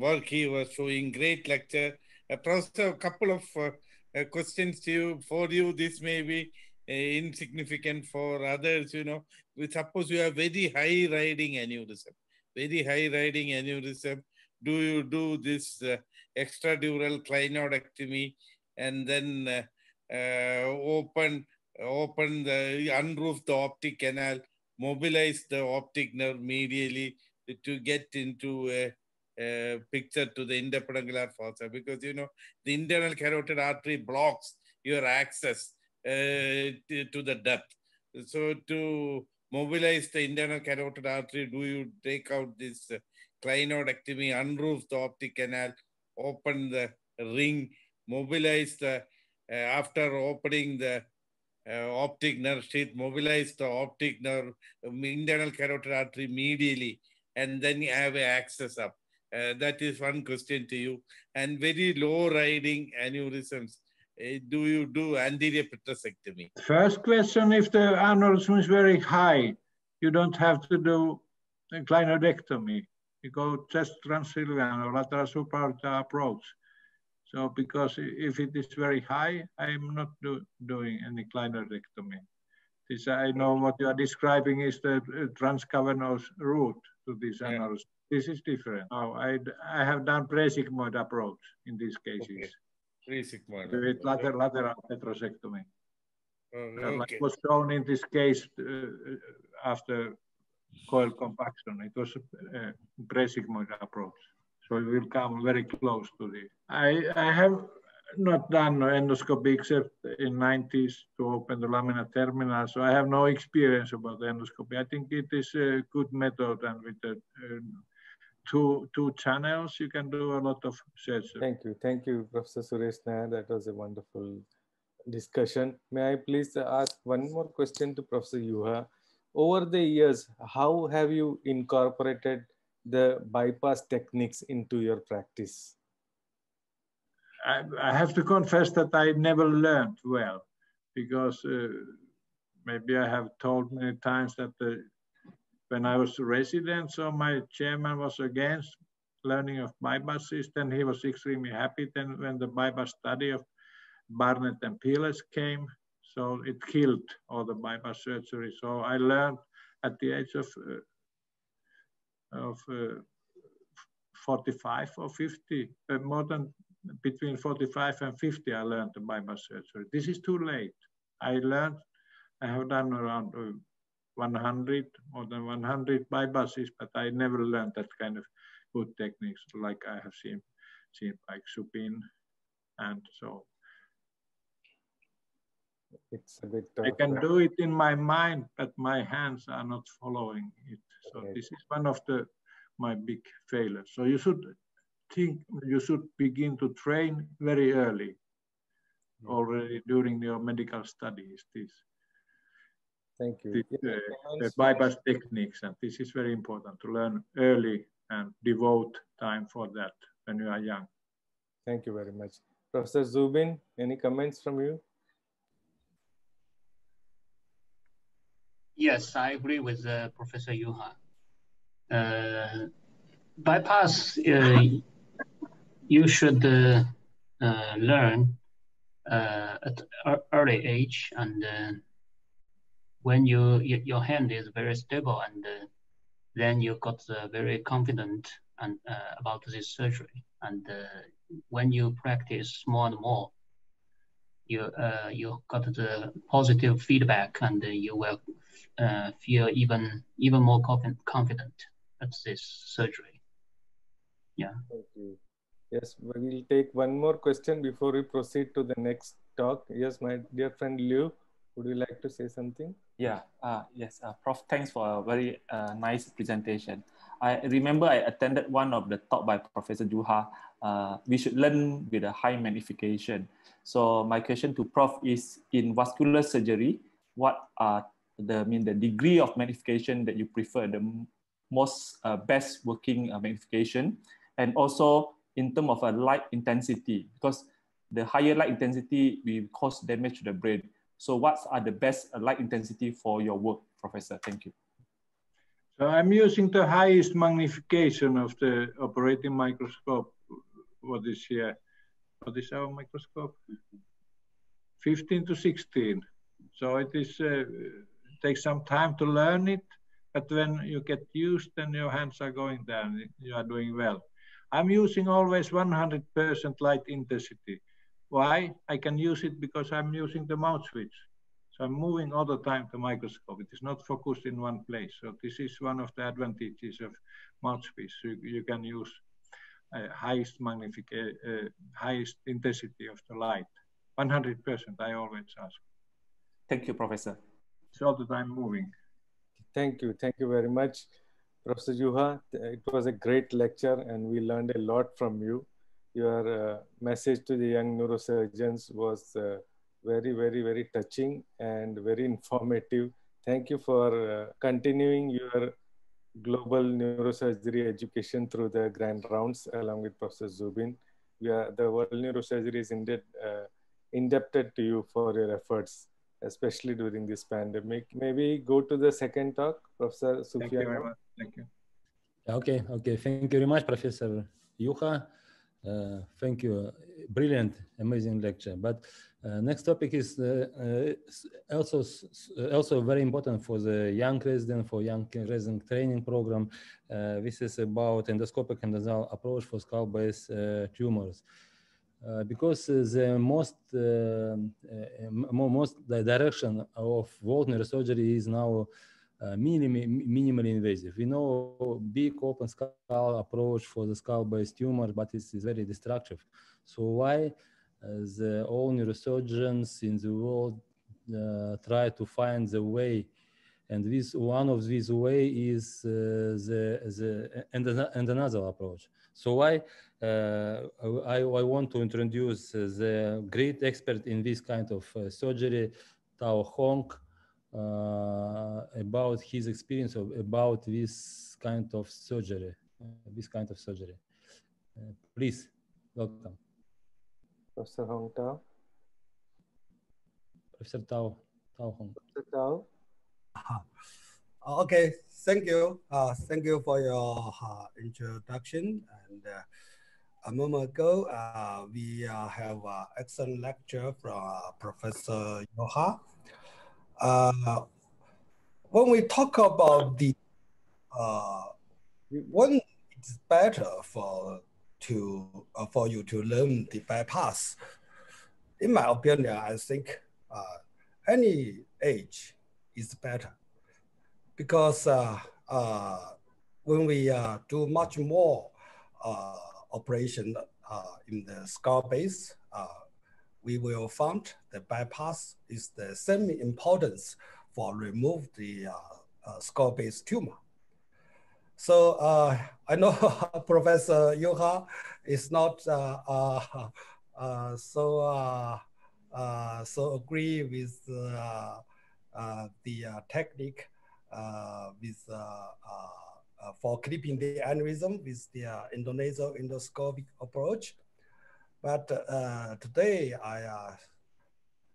work he was showing. Great lecture Professor, a couple of uh, uh, questions to you. For you, this may be insignificant. For others, you know, we suppose you have very high riding aneurysm, very high riding aneurysm. Do you do this extradural clinoidectomy and then open open the unroof the optic canal, mobilize the optic nerve medially to get into a, uh, picture to the interpeduncular fossa because you know the internal carotid artery blocks your access uh, to, to the depth. So to mobilize the internal carotid artery, do you take out this uh, clinoidectomy, unroof the optic canal, open the ring, mobilize the, uh, after opening the uh, optic nerve sheath, mobilize the optic nerve, um, internal carotid artery medially, and then you have access up. Uh, that is one question to you. And very low riding aneurysms. Uh, do you do anterior petrosectomy? First question, if the aneurysm is very high, you don't have to do a clinoidectomy. You go just transsylvian or lateral supraorbital approach. So because if it is very high, I'm not do, doing any clinoidectomy. This I know what you are describing is the uh, transcavernous route to this yeah. aneurysm. This is different. Oh, I, I have done pre-sigmoid approach in these cases. Okay. Pre-sigmoid. With lateral, lateral petrosectomy. Uh, okay. Like was shown in this case uh, after coil compaction. It was a pre-sigmoid approach. So it will come very close to the. I, I have not done endoscopy except in 90s to open the lamina terminal. So I have no experience about endoscopy. I think it is a good method and with the uh, two, two channels, you can do a lot of surgery. Thank you. Thank you, Professor Suresh Nair. That was a wonderful discussion. May I please ask one more question to Professor Juha? Over the years, how have you incorporated the bypass techniques into your practice? I, I have to confess that I never learned well because uh, maybe I have told many times that the, when I was a resident, so my chairman was against learning of bypasses, then he was extremely happy then when the bypass study of Barnett and Piles came, so it killed all the bypass surgery. So I learned at the age of uh, of uh, 45 or 50, uh, more than between 45 and 50, I learned the bypass surgery. This is too late. I learned, I have done around uh, 100, more than 100 bypasses, but I never learned that kind of good techniques like I have seen, seen like Supin and so. It's a bit. I can do it in my mind, but my hands are not following it. So okay. this is one of the my big failures. So you should think you should begin to train very early, mm. already during your medical studies. This. Thank you. This, uh, the bypass techniques, and this is very important to learn early and devote time for that when you are young. Thank you very much. Professor Zubin, any comments from you? Yes, I agree with uh, Professor Juha. Uh, bypass, uh, you should uh, uh, learn uh, at early age and when you your hand is very stable and then you got very confident and about this surgery and when you practice more and more you uh, you got the positive feedback and you will uh, feel even even more confident at this surgery. Yeah. Thank you. Yes, we will take one more question before we proceed to the next talk. Yes, my dear friend Liew, would you like to say something? Yeah, uh, yes, uh, Prof, thanks for a very uh, nice presentation. I remember I attended one of the talk by Professor Juha. Uh, we should learn with a high magnification. So my question to Prof is in vascular surgery, what are the I mean the degree of magnification that you prefer, the most uh, best working uh, magnification, and also in terms of a light intensity, because the higher light intensity will cause damage to the brain. So what are the best uh, light intensity for your work, Professor? Thank you. So I'm using the highest magnification of the operating microscope. What is here? What is our microscope? 15 to 16. So it is uh, takes some time to learn it, but when you get used, then your hands are going down. You are doing well. I'm using always 100% light intensity. Why? I can use it because I'm using the mouth switch. So I'm moving all the time the microscope. It is not focused in one place. So this is one of the advantages of mouth switch. You, you can use uh, highest magnification, uh, highest intensity of the light. 100%, I always ask. Thank you, Professor. It's all the time moving. Thank you. Thank you very much, Professor Juha. It was a great lecture and we learned a lot from you. Your uh, message to the young neurosurgeons was uh, very, very, very touching and very informative. Thank you for uh, continuing your global neurosurgery education through the grand rounds along with Professor Zubin. We are, the World Neurosurgery is indeed uh, indebted to you for your efforts, especially during this pandemic. Maybe go to the second talk, Professor Thank you very much. Thank you. Okay, okay. Thank you very much, Professor Juha. Uh, thank you. Brilliant, amazing lecture. But uh, next topic is uh, uh, also also very important for the young resident for young resident training program. Uh, this is about endoscopic endonasal approach for skull-based uh, tumors. Because the most most the direction of world neurosurgery is now uh, minimally, invasive. We know big open skull approach for the skull-based tumor, but it's, it's very destructive. So why uh, the all neurosurgeons in the world uh, try to find the way, and this one of these way is uh, the the and, and another approach. So why uh, I, I want to introduce the great expert in this kind of uh, surgery, Tao Hong, about his experience of, about this kind of surgery, uh, this kind of surgery. Uh, please, welcome, Professor Hong Tao. Professor Tao, Tao Hong. Professor Tao. Uh, Okay, thank you. Uh, thank you for your uh, introduction. And uh, a moment ago, uh, we uh, have an excellent lecture from uh, Professor Juha. Uh, when we talk about the uh, when it's better for to uh, for you to learn the bypass, in my opinion, I think uh, any age is better. Because uh, uh, when we uh, do much more uh, operation uh, in the skull base, uh, we will find the bypass is the same importance for remove the uh, uh, skull base tumor. So uh, I know Professor Juha is not uh, uh, uh, so so agree with the technique with for clipping the aneurysm with the endonasal endoscopic approach. But uh, today I uh,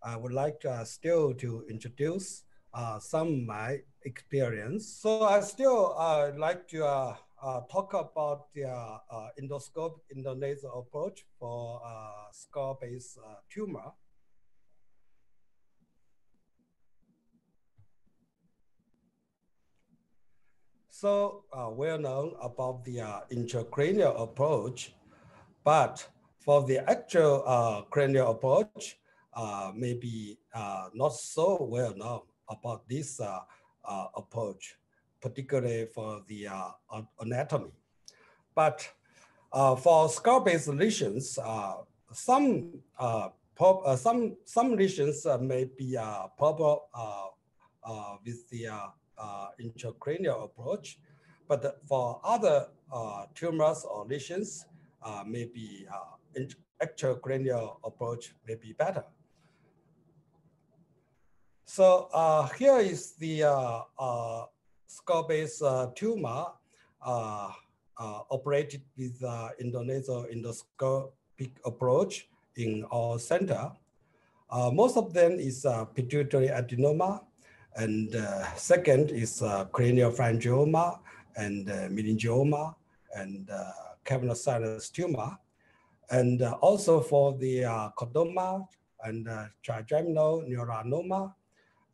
I would like to, uh, still to introduce uh, some of my experience. So I still uh, like to uh, talk about the endoscopic endonasal approach for uh, tumor. So well known about the intracranial approach, but for the actual uh, cranial approach, uh, maybe uh, not so well known about this uh, uh, approach, particularly for the uh, anatomy. But for skull-based lesions, some some some lesions may be proper with the intracranial approach, but for other tumors or lesions, uh, maybe uh, int- extracranial approach may be better. So uh, here is the uh, uh, skull-based uh, tumor uh, uh, operated with uh, endonasal endoscopic approach in our center. Most of them is pituitary adenoma, and second is craniopharyngioma and meningioma and cavernous sinus tumor. And uh, also for the uh, chordoma and uh, trigeminal neuronoma.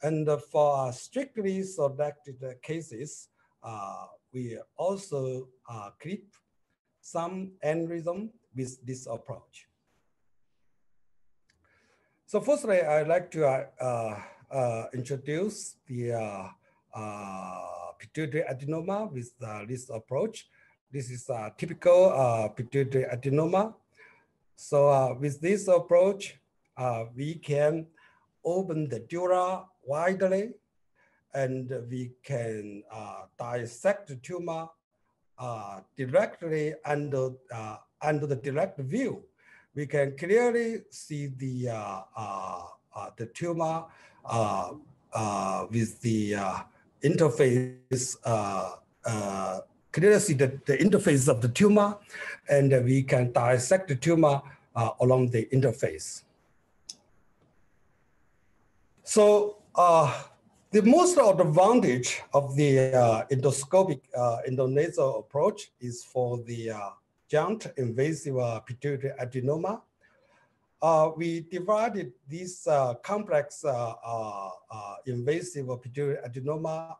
And uh, for uh, strictly selected cases, uh, we also clip some aneurysm with this approach. So firstly, I'd like to introduce the pituitary adenoma with this approach. This is a typical pituitary adenoma. So uh, with this approach, uh, we can open the dura widely and we can uh, dissect the tumor uh, directly under, uh, under the direct view. We can clearly see the, uh, the tumor with the interface, clearly see the, the interface of the tumor, and we can dissect the tumor along the interface. So uh, the most advantage of the uh, endoscopic uh, endonasal approach is for the uh, giant invasive uh, pituitary adenoma. Uh, we divided this uh, complex invasive pituitary adenoma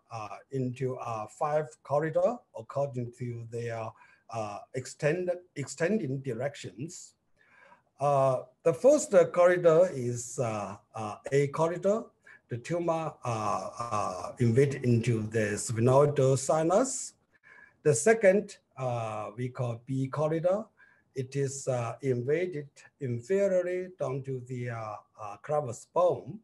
into five corridor according to their extended, extending directions. the first corridor is A corridor, the tumor uh, uh, invade into the sphenoidal sinus. The second uh, we call B corridor. It is uh, invaded inferiorly down to the uh, uh, clivus bone.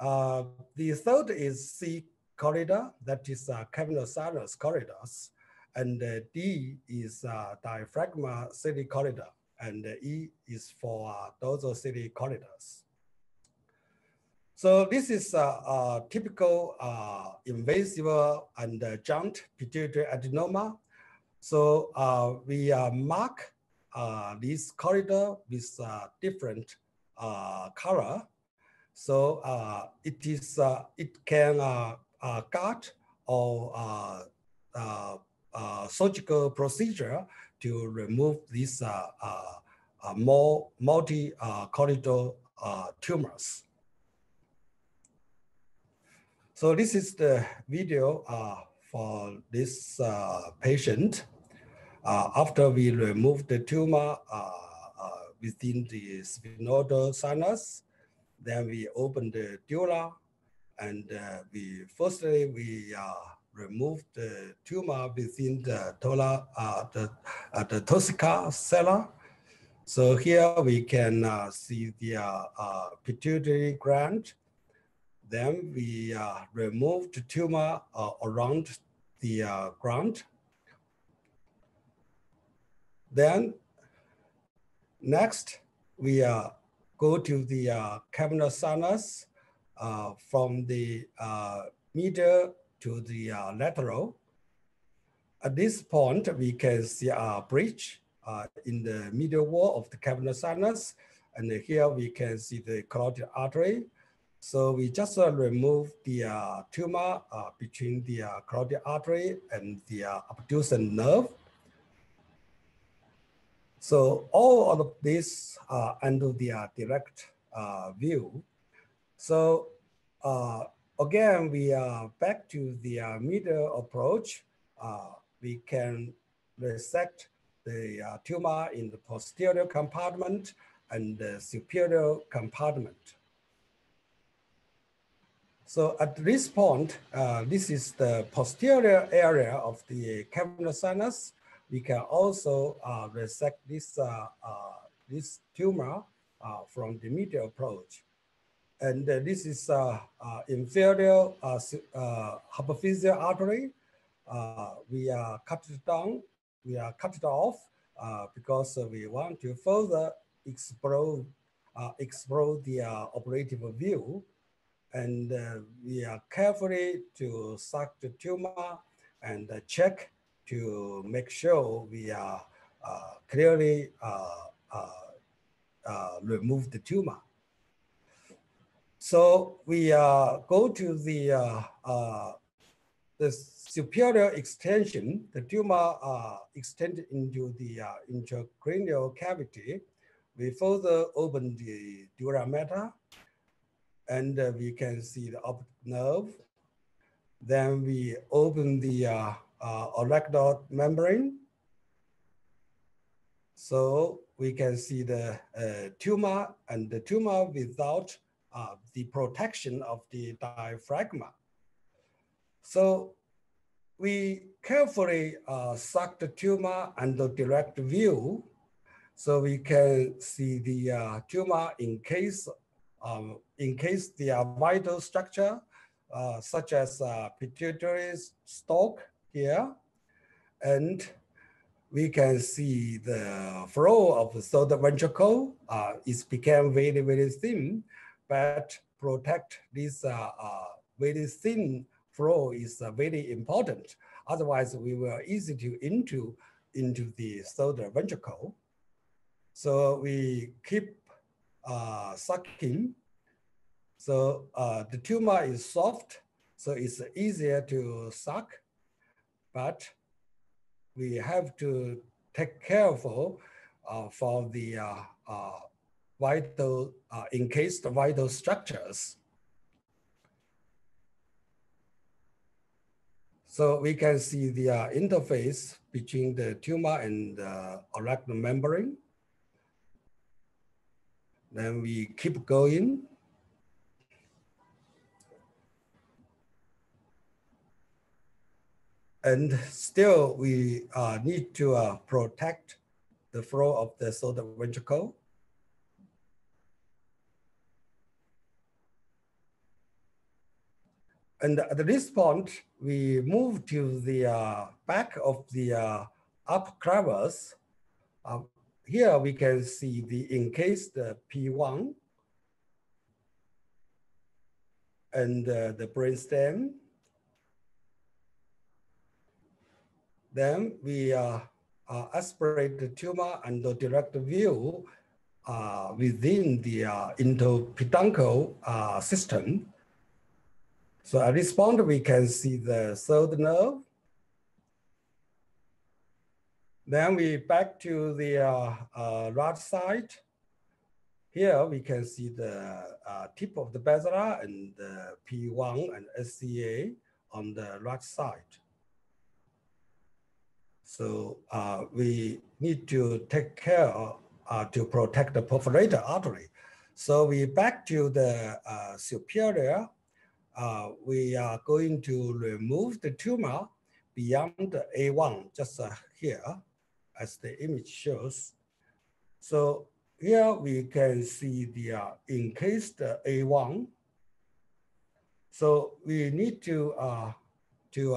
Uh, the third is C corridor, that is uh, sinus corridors. And D is diaphragma sellae corridor, and E is for dorsum sellae corridors. So this is a, a typical uh, invasive and uh, giant pituitary adenoma. So uh, we uh, mark uh, Uh, this corridor with uh, different uh, color. So uh, it is it can cut or surgical procedure to remove these more multi-corridor tumors. So this is the video uh, for this uh, patient. Uh, after we removed the tumor uh, uh, within the sphenoidal sinus, then we opened the dura and uh, we firstly we removed the tumor within the tola, the, the turcica sella. So here we can see the pituitary gland then we uh, remove the tumor uh, around the uh, ground. Then next, we uh, go to the uh, cavernous sinus uh, from the uh, medial to the lateral. At this point, we can see a breach in the medial wall of the cavernous sinus. And here we can see the carotid artery so we just uh, remove the uh, tumor uh, between the uh, carotid artery and the uh, abducens nerve. So all of this are under the uh, direct uh, view. So again, we are back to the medial approach. we can resect the tumor in the posterior compartment and the superior compartment. So at this point, uh, this is the posterior area of the cavernous sinus. We can also uh, resect this, uh, uh this tumor uh, from the medial approach. And uh, this is inferior hypophyseal artery. we are cut it down, we are cut it off because we want to further explore, explore the operative view and uh, we are carefully to suck the tumor and uh, check to make sure we are uh, clearly uh, uh, uh, remove the tumor. So we go to the, the superior extension, the tumor extended into the intracranial cavity. We further open the dura mater and uh, we can see the optic nerve. Then we open the uh, olecrator membrane. So we can see the uh, tumor and the tumor without uh, the protection of the diaphragma. So we carefully uh, suck the tumor under direct view so we can see the uh, tumor in case, um, in case the vital structure, uh, such as uh, pituitary stalk here, and we can see the flow of the the ventricle uh, is became very, very thin, but protect this uh, uh, very thin flow is uh, very important. Otherwise, we will easy to into, into the the ventricle. So we keep uh, sucking. So uh, the tumor is soft, so it's easier to suck, but we have to take careful uh, for the uh, uh, vital, encased vital structures. So we can see the uh, interface between the tumor and the arachnoid membrane. Then we keep going. And still we uh, need to uh, protect the flow of the third ventricle. And at this point, we move to the uh, back of the uh, up crevice. Uh, here we can see the encased P1 and uh, the brainstem. Then we uh, uh, aspirate the tumor and the direct view uh, within the uh, interpeduncular uh, cistern. So at this point, we can see the third nerve. Then we back to the uh, uh, right side. Here we can see the uh, tip of the basilar and the P1 and SCA on the right side. So uh, we need to take care uh, to protect the perforated artery. So we back to the uh, superior. Uh, we are going to remove the tumor beyond the A1, just uh, here, as the image shows. So here we can see the uh, encased A1. So we need to to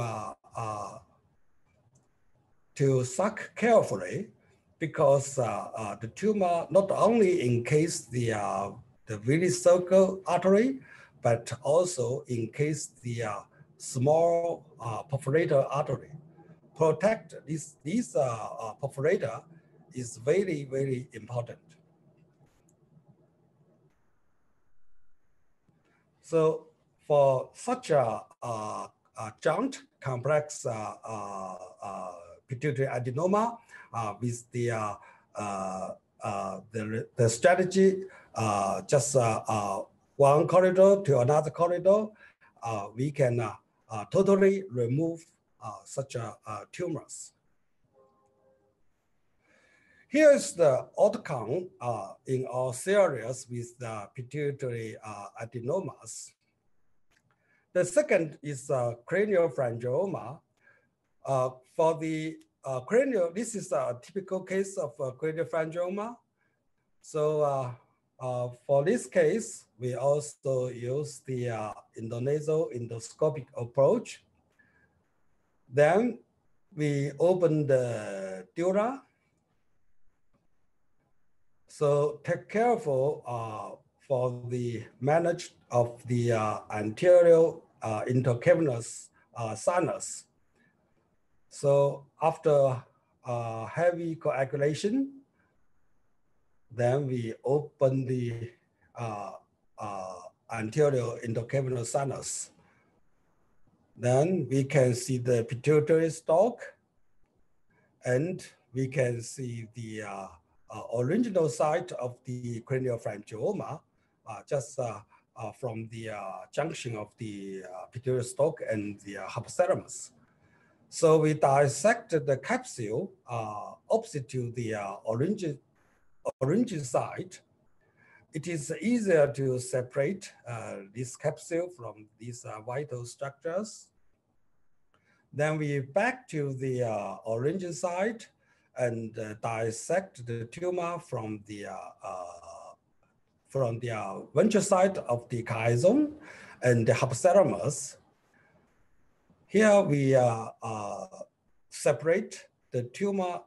to suck carefully because uh, uh, the tumor not only encase the, uh, the villus artery, but also encase the uh, small uh, perforator artery. Protect this, this uh, uh, perforator is very, very important. So for such a, a, a complex pituitary adenoma uh, with the, uh, uh, the, the strategy, just one corridor to another corridor, we can totally remove such tumors. Here's the outcome uh, in our series with the pituitary uh, adenomas. The second is uh, craniopharyngioma. Uh, for the uh, cranial, this is a typical case of uh, craniopharyngioma. So uh, uh, for this case, we also use the uh, intranasal endoscopic approach. Then we open the dura. So take careful uh, for the manage of the uh, anterior uh, intercavernous uh, sinus. So after uh, heavy coagulation, then we open the uh, uh, anterior endocavernous sinus. Then we can see the pituitary stalk and we can see the uh, uh, original site of the craniopharyngioma uh, just from the junction of the pituitary stalk and the hypothalamus. So we dissected the capsule uh, opposite to the uh, orange, orange side. It is easier to separate uh, this capsule from these uh, vital structures. Then we back to the uh, origin site and uh, dissect the tumor from the from the ventral side of the chiasm and the hypothalamus. Here we uh, separate the tumor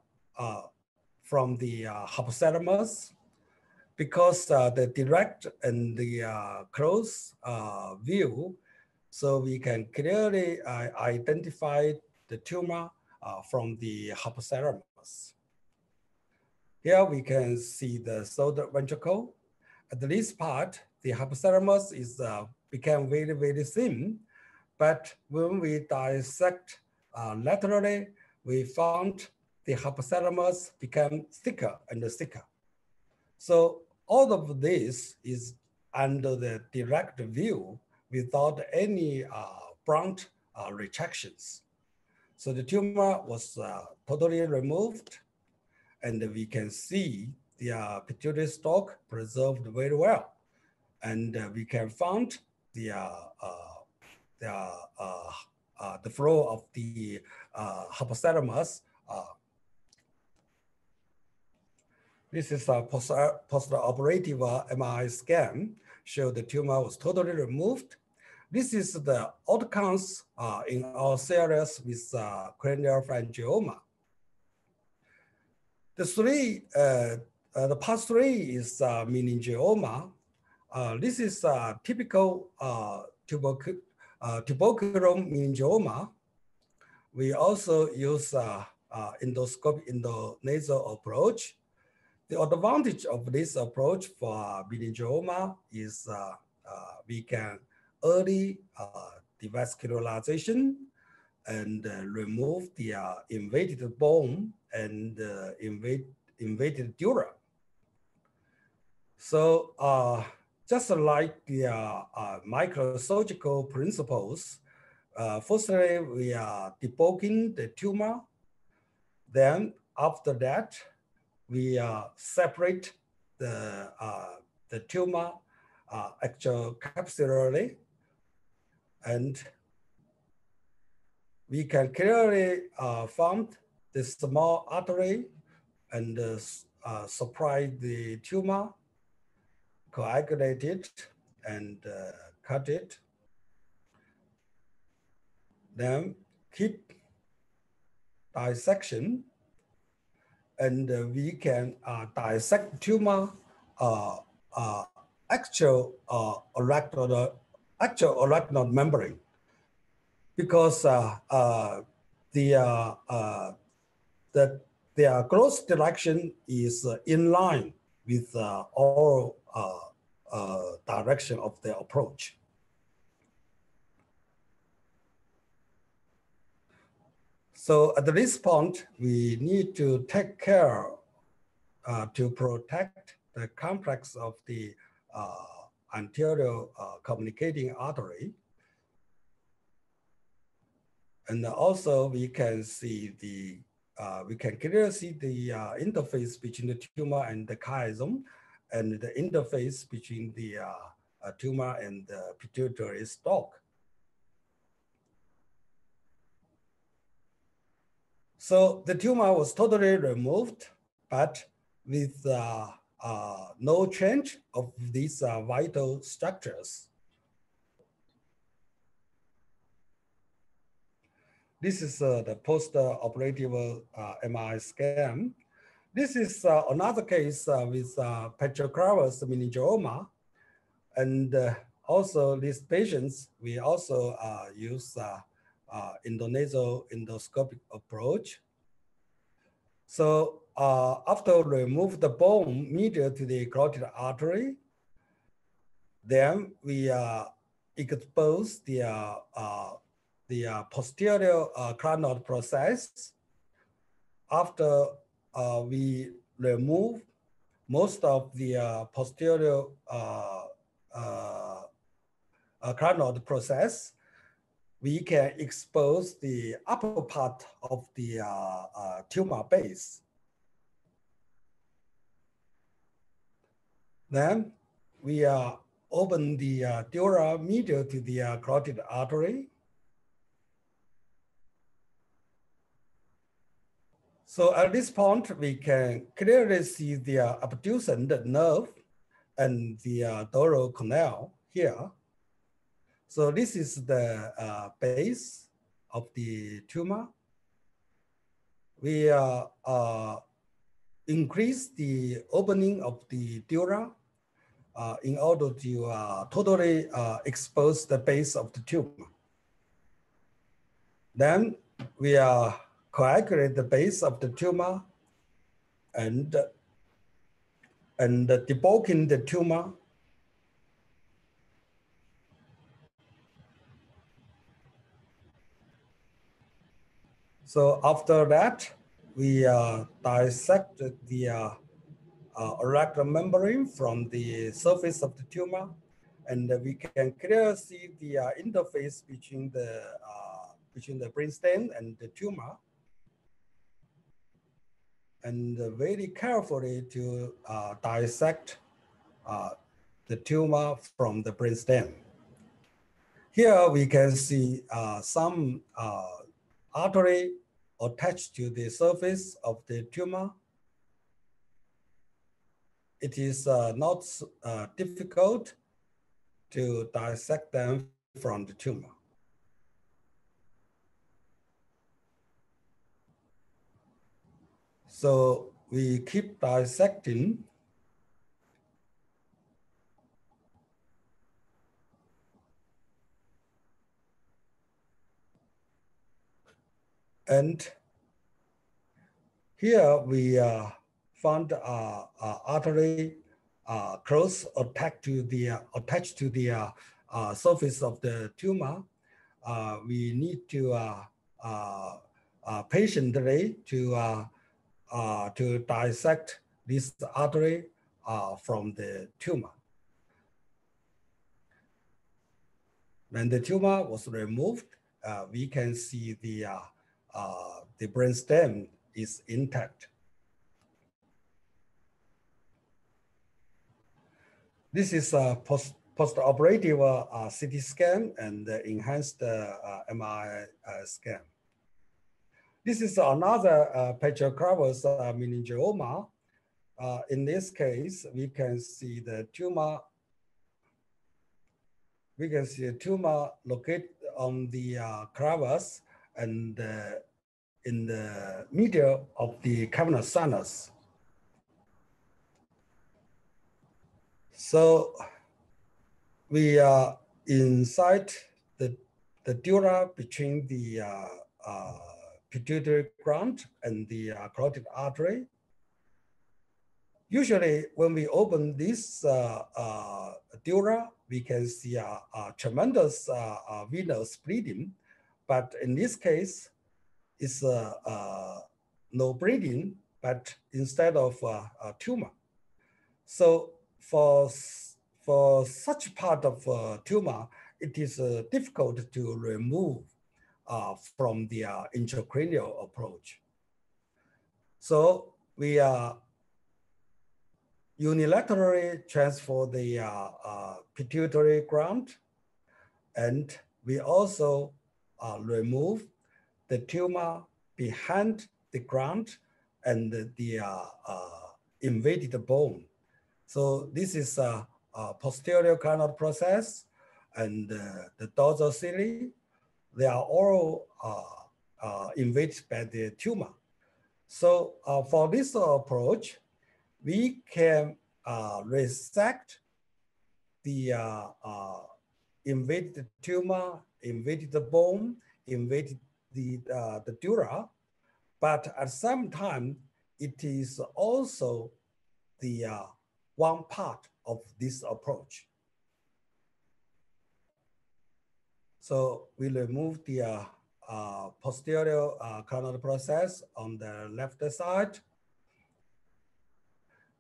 from the hypothalamus because the direct and the close view so we can clearly uh, identify the tumor uh, from the hypothalamus. Here we can see the shoulder ventricle. At this part, the hypothalamus is uh, became very, very thin. But when we dissect uh, laterally, we found the hypothalamus became thicker and thicker. So all of this is under the direct view without any uh, blunt uh, rejections. So the tumor was uh, totally removed and we can see the uh, pituitary stalk preserved very well. And uh, we can find the, uh, the, the flow of the hypothalamus this is a post-operative MRI scan, show the tumor was totally removed this is the outcomes uh, in our series with uh, craniopharyngioma. The three, uh, uh the part three is uh, meningioma. Uh, this is a typical tuberc Uh, tuberculum meningioma. We also use uh, uh, an endoscopic endonasal approach. The advantage of this approach for meningioma is we can early uh, devascularization and uh, remove the uh, invaded bone and invade, invaded dura. So just like the microsurgical principles, uh, firstly, we are debulking the tumor. Then after that, we uh, separate the, uh, the tumor uh, extracapsularly and we can clearly uh, find the small artery and uh, uh, supply the tumor, coagulate it, and uh, cut it. Then keep dissection, and uh, we can uh, dissect tumor actual uh, erectile actual arachnoid membrane because uh, uh, the, uh, uh the, their growth direction is uh, in line with uh, all direction of their approach. So at this point, we need to take care to protect the complex of the anterior uh, communicating artery. And also we can see the, uh, we can clearly see the uh, interface between the tumor and the chiasm and the interface between the uh, uh, tumor and the pituitary stalk. So the tumor was totally removed, but with uh, uh, no change of these uh, vital structures. This is uh, the post-operative MRI scan. This is uh, another case uh, with uh, petroclival meningioma. And also these patients, we also use endonasal endoscopic approach. So uh, after remove the bone medial to the carotid artery, then we uh, expose the, uh, uh the uh, posterior uh, clinoid process. After Uh, we remove most of the uh, posterior uh, clinoid process, we can expose the upper part of the tumor base. Then we uh, open the uh, dura medial to the uh, carotid artery. So at this point, we can clearly see the uh, abducent nerve and the uh, dural canal here. So this is the uh, base of the tumor. We uh, uh, increase the opening of the dura uh, in order to uh, totally expose the base of the tumor. Then we uh, coagulate the base of the tumor and, and debulking the tumor. So after that, we uh, dissect the uh, uh, membrane from the surface of the tumor, and we can clearly see the uh, interface between the uh, between the brainstem and the tumor, and very carefully to uh, dissect the tumor from the brainstem. Here we can see some artery attached to the surface of the tumor. It is uh, not uh, difficult to dissect them from the tumor. So we keep dissecting And here we uh, found uh, uh, artery uh, close attached to the uh, attached to the uh, uh, surface of the tumor. Uh, we need to patiently to uh, to dissect this artery uh, from the tumor. When the tumor was removed, uh, we can see the uh, uh, the brainstem is intact. This is a post postoperative uh, CT scan and enhanced uh, MRI uh, scan. This is another uh, uh, meningioma. Uh, in this case, we can see the tumor. We can see a tumor located on the uh, clivus and uh, in the middle of the cavernous sinus. So we are inside the, the dura between the uh, uh, pituitary gland and the uh, carotid artery. Usually when we open this uh, uh, dura, we can see a, a tremendous uh, venous bleeding but in this case, it's uh, uh, no bleeding, but instead of uh, a tumor. So for, for such part of uh, tumor, it is uh, difficult to remove uh, from the uh, intracranial approach. So we uh, unilaterally transfer the uh, uh, pituitary gland and we also uh, remove the tumor behind the gland and the uh, uh, invaded bone. So this is a, a posterior clinoid process and the dorsum sellae, they are all uh, uh, invaded by the tumor. So for this approach, we can resect the invaded tumor invaded the bone, invaded the, uh, the dura, but at some time, it is also the uh, one part of this approach. So we remove the uh, uh, posterior uh, process on the left side.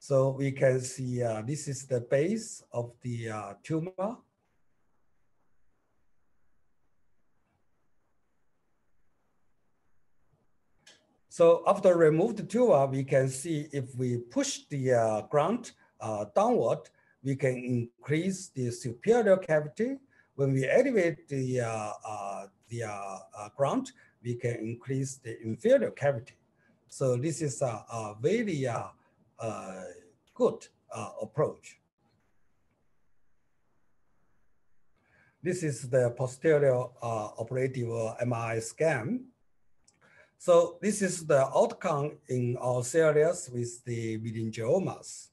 So we can see uh, this is the base of the uh, tumor. So after remove the tumor, we can see if we push the uh, gland uh, downward, we can increase the superior cavity. When we elevate the, uh, uh the uh, gland, we can increase the inferior cavity. So this is a, a very good approach. This is the posterior operative MRI scan. So this is the outcome in our series with the meningiomas.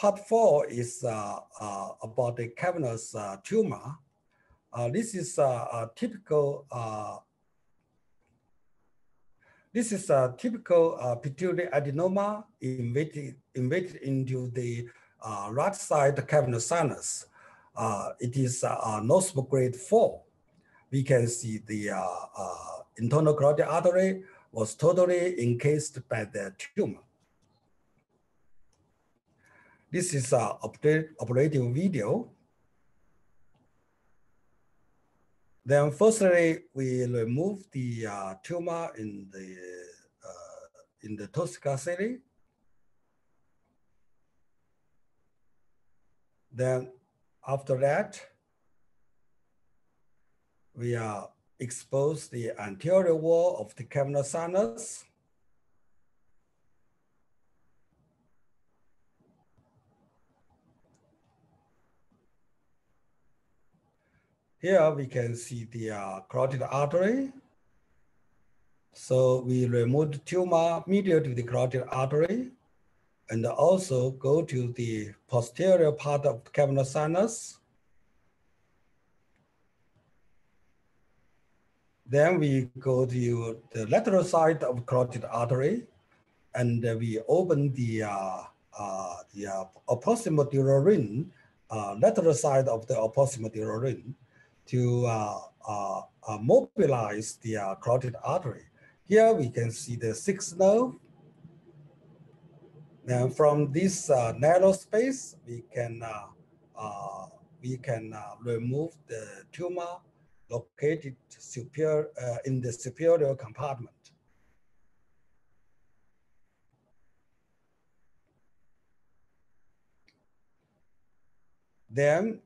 Part four is uh, uh, about the cavernous uh, tumor. Uh, this is a typical uh, this is a typical uh, pituitary adenoma invaded, into the right side cavernous sinus. it is uh, Knosp grade four. We can see the internal carotid artery was totally encased by the tumor. This is a operating video. Then firstly, we remove the uh, tumor in the uh, in the Tosca city. Then after that, we uh, expose the anterior wall of the cavernous sinus. Here we can see the uh, carotid artery. So we remove the tumor medial to the carotid artery and also go to the posterior part of the cavernous sinus. Then we go to the lateral side of carotid artery and we open the, uh, uh, the uh, approximal ring, uh, lateral side of the approximal ring to uh, uh, uh, mobilize the carotid artery. Here we can see the sixth nerve. And from this narrow space, we can we can remove the tumor located superior in the superior compartment. Then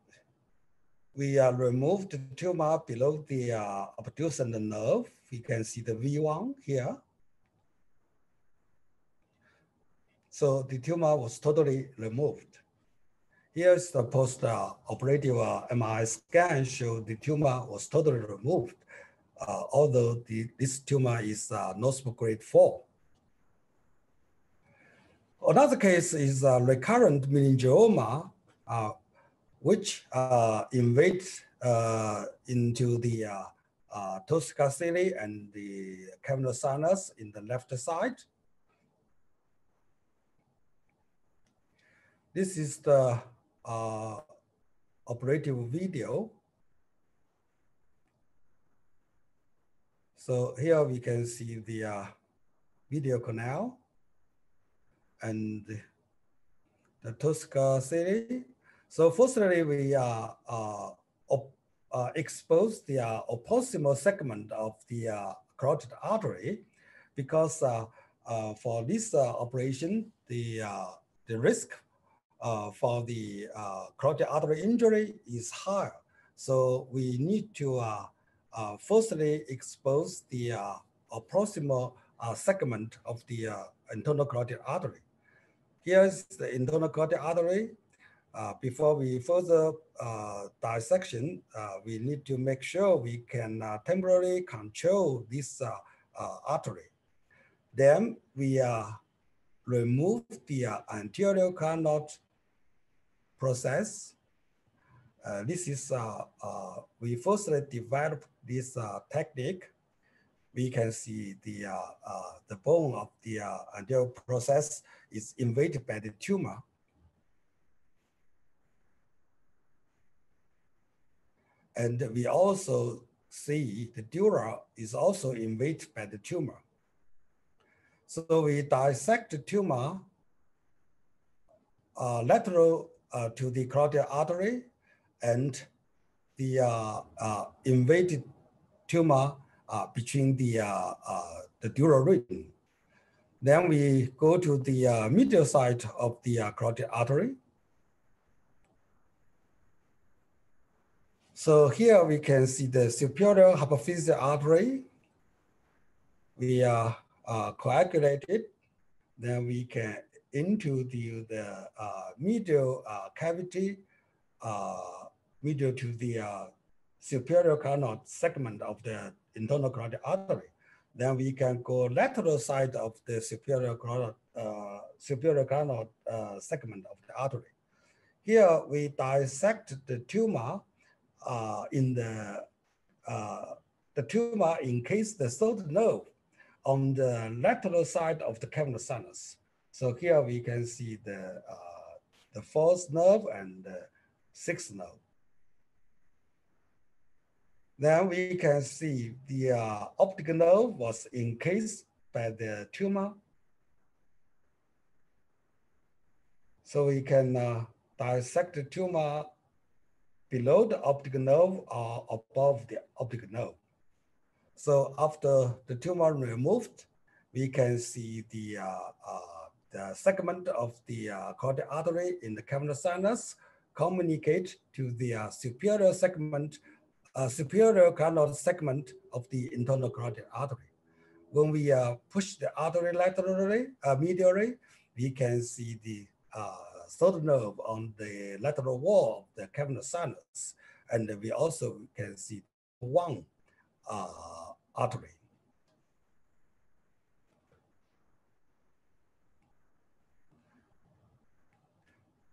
we uh, removed the tumor below the uh, obtrusion nerve. We can see the V1 here. So the tumor was totally removed. Here's the post-operative uh, MRI scan show the tumor was totally removed, uh, although the, this tumor is uh, Knosp grade 4. Another case is uh, recurrent meningioma, uh, which uh, invade uh, into the uh, uh, Tosca cili and the cavernous sinus in the left side. This is the uh, operative video. So here we can see the uh, vidian canal and the Tosca cili so firstly, we uh, uh, uh, expose the uh, opposimal segment of the uh, carotid artery because uh, uh, for this operation, the, the risk for the carotid artery injury is higher. So we need to firstly expose the proximal segment of the internal carotid artery. Here's the internal carotid artery uh, before we further uh, dissection, uh, we need to make sure we can uh, temporarily control this uh, uh, artery. Then we remove the anterior clinoid process. this is, we first developed this technique. We can see the, the bone of the anterior process is invaded by the tumor. And we also see the dura is also invaded by the tumor. So we dissect the tumor uh, lateral uh, to the carotid artery and the uh, uh invaded tumor uh, between the, uh, the dura ring. Then we go to the medial side of the carotid artery So here we can see the superior hypophyseal artery. We are uh, coagulated, then we can into the, the uh, medial uh, cavity, uh, medial to the uh, superior carotid segment of the internal carotid artery. Then we can go lateral side of the superior carotid, uh, superior carotid segment of the artery. Here we dissect the tumor in the the tumor encase the third nerve on the lateral side of the cavernous sinus. So here we can see the, uh, the fourth nerve and the sixth nerve. Then we can see the uh, optic nerve was encased by the tumor. So we can uh, dissect the tumor below the optic nerve or above the optic nerve. So after the tumor removed, we can see the uh, uh, the segment of the uh, carotid artery in the cavernous sinus communicate to the uh, superior segment, uh, superior carotid segment of the internal carotid artery. When we uh, push the artery laterally, medially, we can see the third nerve on the lateral wall of the cavernous sinus. And we also can see one uh, artery.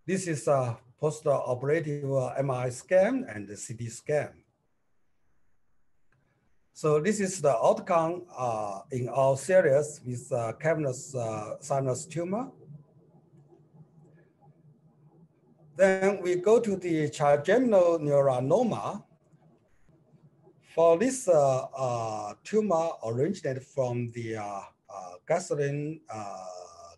This is a post-operative MRI scan and the CT scan. So this is the outcome uh, in our series with uh, cavernous uh, sinus tumor. Then we go to the trigeminal neuronoma. For this uh, uh, tumor originated from the uh, Gasserian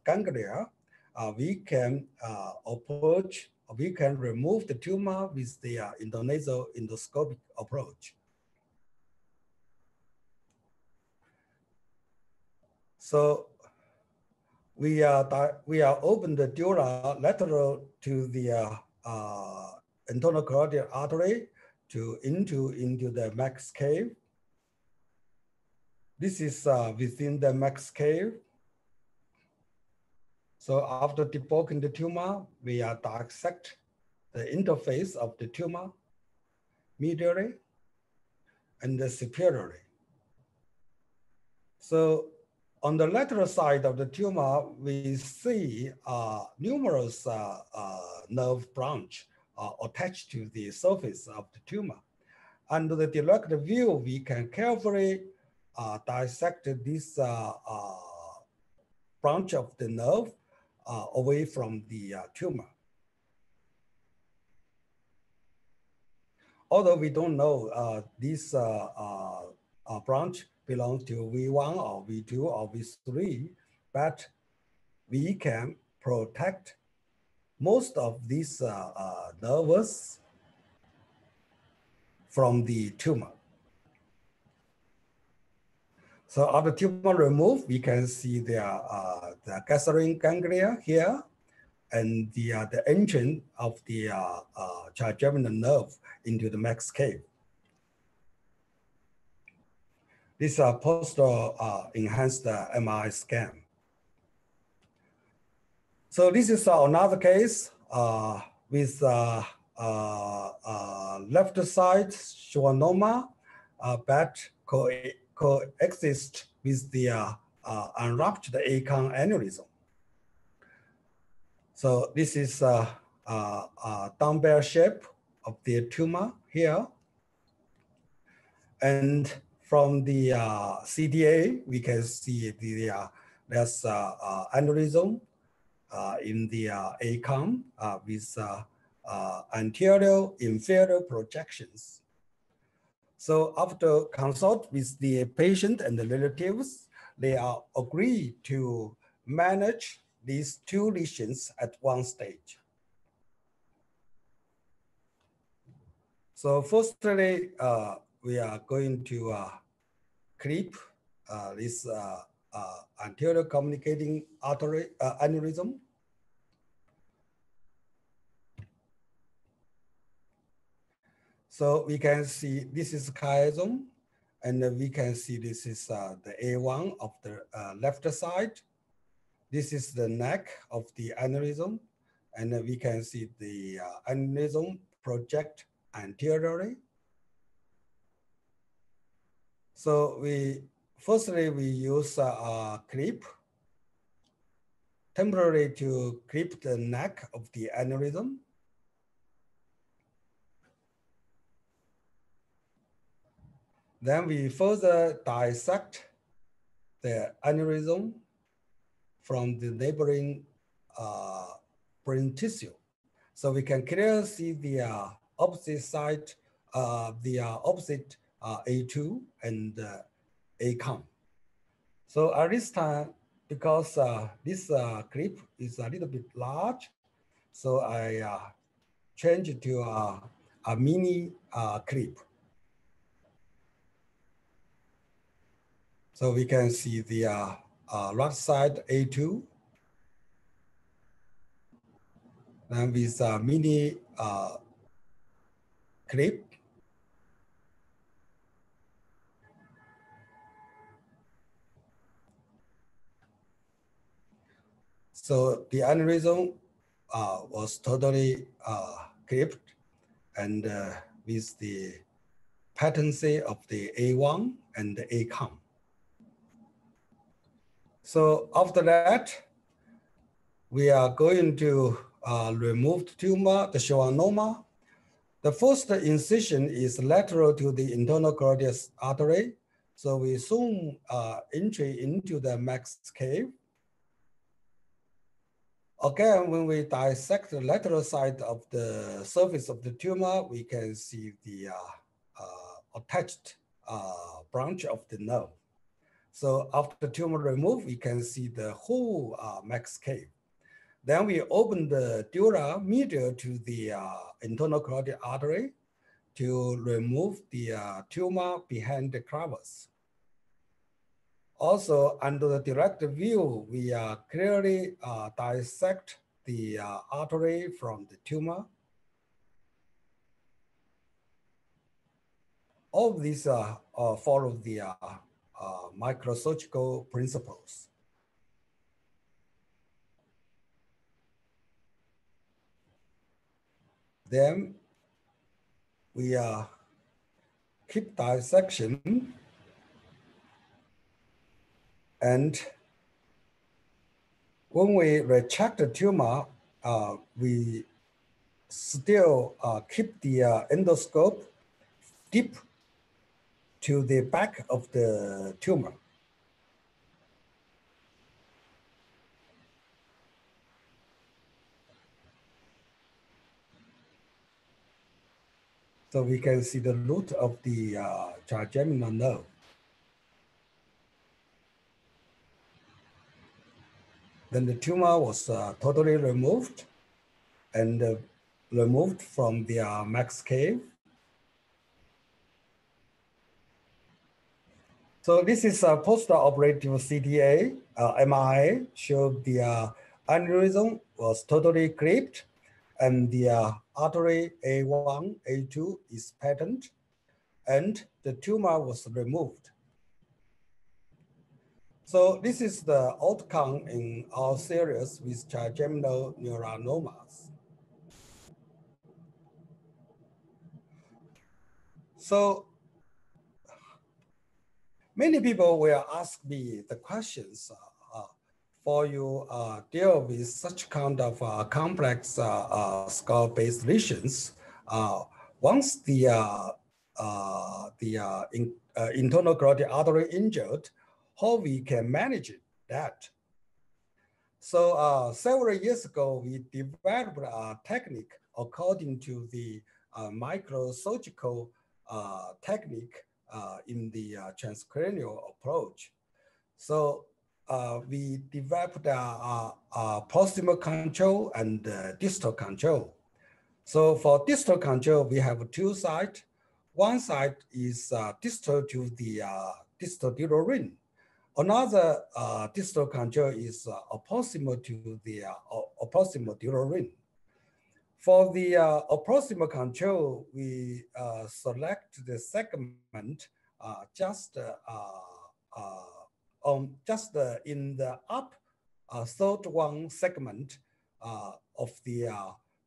ganglia, uh, we can uh, approach, we can remove the tumor with the uh, intranasal endoscopic approach. So we are we are open the dura lateral to the uh, uh, internal carotid artery to into into the Meckel's cave. This is uh, within the Meckel's cave. So after debulking the tumor, we are dissect the interface of the tumor medially and the superiorly. So on the lateral side of the tumor, we see uh, numerous uh, uh, nerve branch uh, attached to the surface of the tumor. Under the direct view, we can carefully uh, dissect this uh, branch of the nerve away from the tumor. Although we don't know this branch belongs to V1 or V2 or V3, but we can protect most of these nerves from the tumor. So after tumor removed, we can see the, uh, the Gasserian ganglia here and the, uh, the entrance of the uh, uh, trigeminal nerve into the Meckel's cave. This is a post uh, enhanced uh, MRI scan. So this is another case uh, with uh, uh, uh, left side schwannoma, uh, but co coexist with the uh, uh, unruptured ACOM aneurysm. So this is a dumbbell shape of the tumor here. And from the uh, CTA, we can see the, uh, there's uh, uh, aneurysm uh, in the uh, ACOM uh, with anterior inferior projections. So after consult with the patient and the relatives, they are agreed to manage these two lesions at one stage. So firstly, we are going to uh, clip uh, this uh, uh, anterior communicating artery uh, aneurysm So we can see this is chiasm And we can see this is the A1 of the left side. This is the neck of the aneurysm. And we can see the aneurysm project anteriorly. So we firstly we use a, a clip temporarily to clip the neck of the aneurysm. Then we further dissect the aneurysm from the neighboring uh, brain tissue. So we can clearly see the uh, opposite side, uh, the uh, opposite uh, A2 and uh, ACOM. So at this time, because uh, this clip is a little bit large, so I changed to a mini clip. So we can see the uh, uh, right side A2 and with a mini uh, clip. So the aneurysm uh, was totally uh, clipped and uh, with the patency of the A1 and the ACOM. So after that, we are going to uh, remove the tumor, the schwannoma. The first incision is lateral to the internal carotid artery. So we soon uh, entry into the Meckel's cave. Again, when we dissect the lateral side of the surface of the tumor, we can see the uh, uh, attached uh, branch of the nerve. So after the tumor removed, we can see the whole uh, Meckel's cave. Then we open the dura medial to the uh, internal carotid artery to remove the uh, tumor behind the crevice. Also, under the direct view, we uh, clearly uh, dissect the uh, artery from the tumor. All of these uh, follow the uh, microsurgical principles. Then we uh, keep dissection and when we recheck the tumor, uh, we still uh, keep the uh, endoscope deep to the back of the tumor. So we can see the root of the uh, trigeminal nerve. Then the tumor was uh, totally removed and uh, removed from the Meckel's cave So this is a post-operative CTA, uh, MRI, showed the uh, aneurysm was totally clipped and the uh, artery A1, A2 is patent and the tumor was removed. So this is the outcome in our series with trigeminal neuranomas. So many people will ask me the questions uh, uh, for you uh, deal with such kind of uh, complex uh, uh, skull-based lesions. once the the in, internal carotid artery injured, how we can manage that? So several years ago, we developed a technique according to the microsurgical technique uh, in the uh, transcranial approach. So uh, we developed a, proximal control and distal control. So for distal control, we have two sides. One side is distal to the distal dural ring. Another uh, distal control is uh, to the uh, proximal dural ring. For the uh, control, we uh, select the segment just on just in the up third one segment of the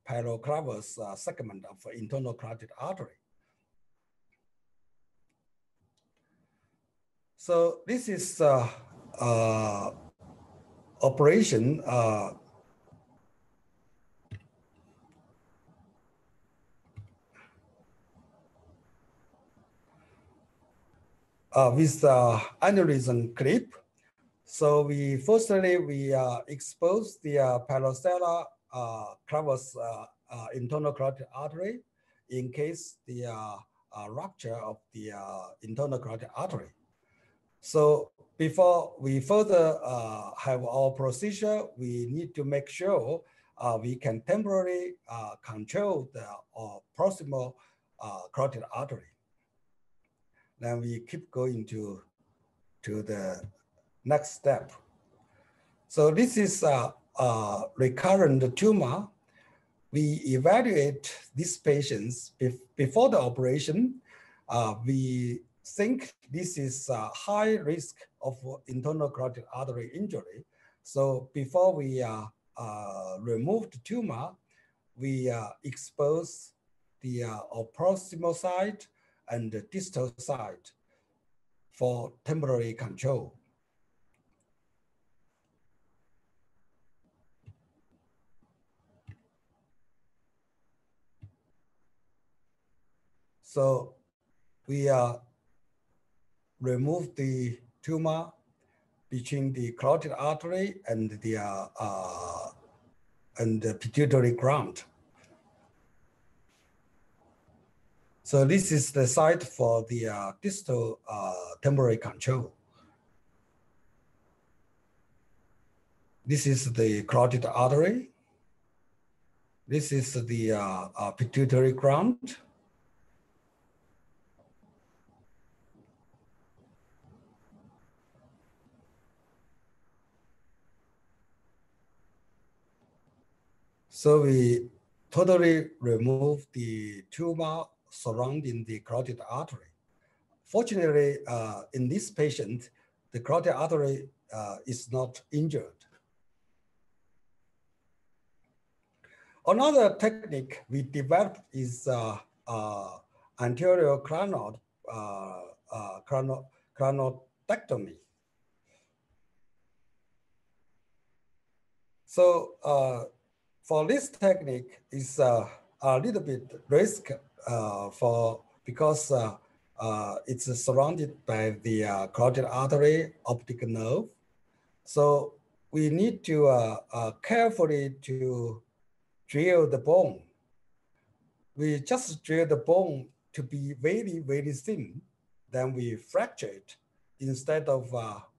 paraclival segment of internal carotid artery. So this is uh, uh, operation uh, uh, with the aneurysm clip. So we firstly we uh, expose the uh, parasellar uh, clavus uh, uh, internal carotid artery in case the uh, uh, rupture of the uh, internal carotid artery. So before we further uh, have our procedure, we need to make sure uh, we can temporarily uh, control the uh, proximal uh, carotid artery. Then we keep going to, to the next step. So this is a, a recurrent tumor. We evaluate these patients bef before the operation. Uh, we think this is a high risk of internal carotid artery injury. So before we uh, uh, remove the tumor, we uh, expose the uh, proximal side and the distal side for temporary control. So we uh, remove the tumor between the carotid artery and the uh, uh, and the pituitary gland. So this is the site for the uh, distal uh, temporary control. This is the carotid artery. This is the uh, uh, pituitary gland. So we totally remove the tumor surrounding the carotid artery. Fortunately, uh, in this patient, the carotid artery uh, is not injured. Another technique we developed is uh, uh anterior clinoid, uh, uh, clinoidectomy. So for this technique is uh, a little bit risk uh, for because uh, uh it's surrounded by the uh, carotid artery optic nerve. So we need to carefully to drill the bone. We just drill the bone to be very, very thin, then we fracture it instead of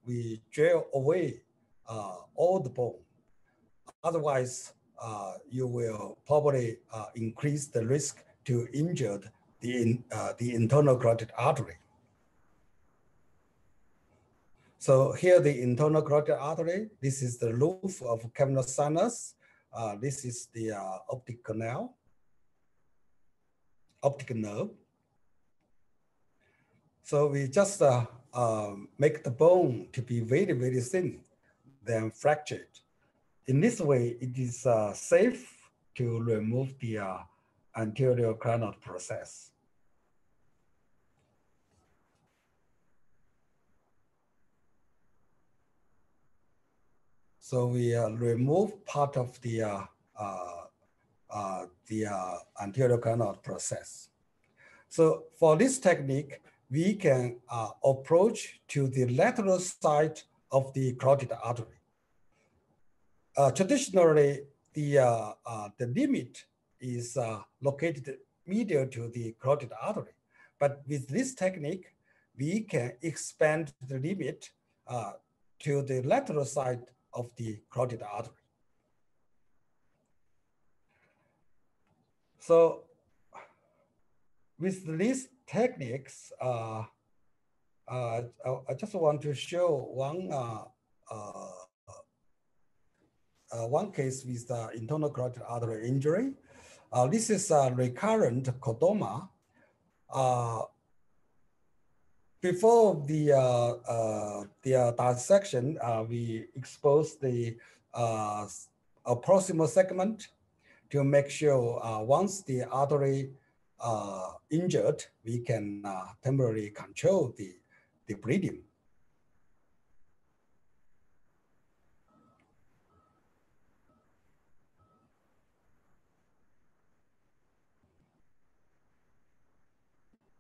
we drill away all the bone. Otherwise, you will probably uh, increase the risk to injure the, in, uh, the internal carotid artery. So here the internal carotid artery, this is the roof of cavernous sinus. Uh, this is the uh, optic canal, optic nerve. So we just uh, make the bone to be very, very thin, then fracture it. In this way, it is uh, safe to remove the uh, anterior clinoid process. So we uh, remove part of the uh, uh, uh the anterior clinoid process. So for this technique, we can approach to the lateral side of the carotid artery uh, traditionally, the, uh, uh, the limit is uh, located medial to the carotid artery. But with this technique, we can expand the limit uh, to the lateral side of the carotid artery. So with these techniques, uh, uh, I, just want to show one one case with the internal carotid artery injury. Uh, this is a recurrent chordoma. Uh, before the uh, uh, the uh, dissection, uh, we expose the uh, a proximal segment to make sure uh, once the artery uh, injured, we can uh, temporarily control the, the bleeding.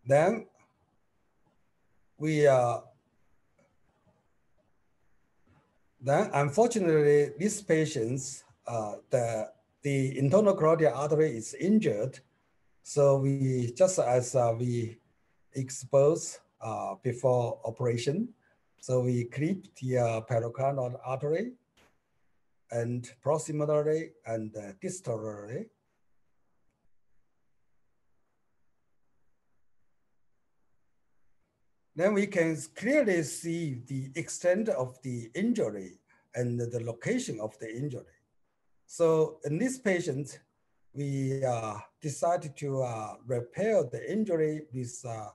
Then we uh, then unfortunately these patients uh, the the internal carotid artery is injured. So we just as uh, we expose uh, before operation. So we clip the uh, pericardial artery and proximally and uh, distally then we can clearly see the extent of the injury and the location of the injury. So in this patient, we uh, decided to uh, repair the injury with uh,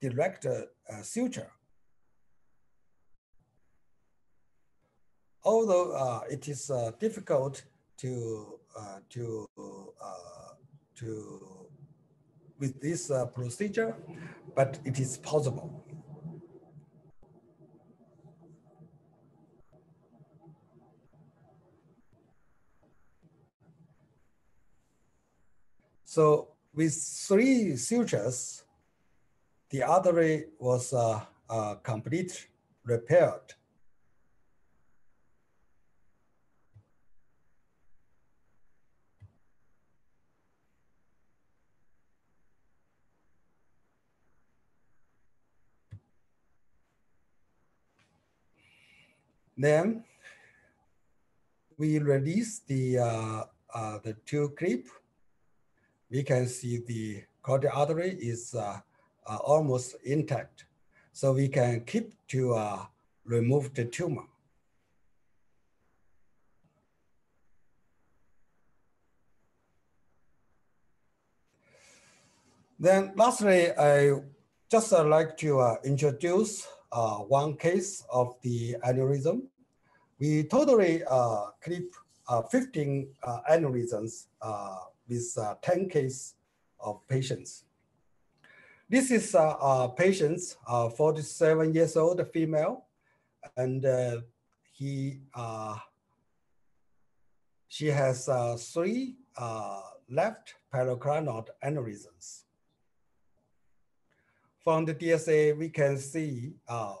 direct uh, suture. Although uh, it is uh, difficult to to to with this procedure, but it is possible. So with three sutures, the artery was uh, uh, complete repaired. Then we release the uh, uh, the two clip we can see the carotid artery is uh, uh, almost intact. So we can keep to uh, remove the tumor. Then lastly, I just uh, like to uh, introduce uh, one case of the aneurysm. We totally clip 15 aneurysms with uh, 10 cases of patients. This is a, a patient, uh, 47 years old female, and uh, he uh, she has uh, three uh, left paraclinoid aneurysms. From the DSA, we can see uh,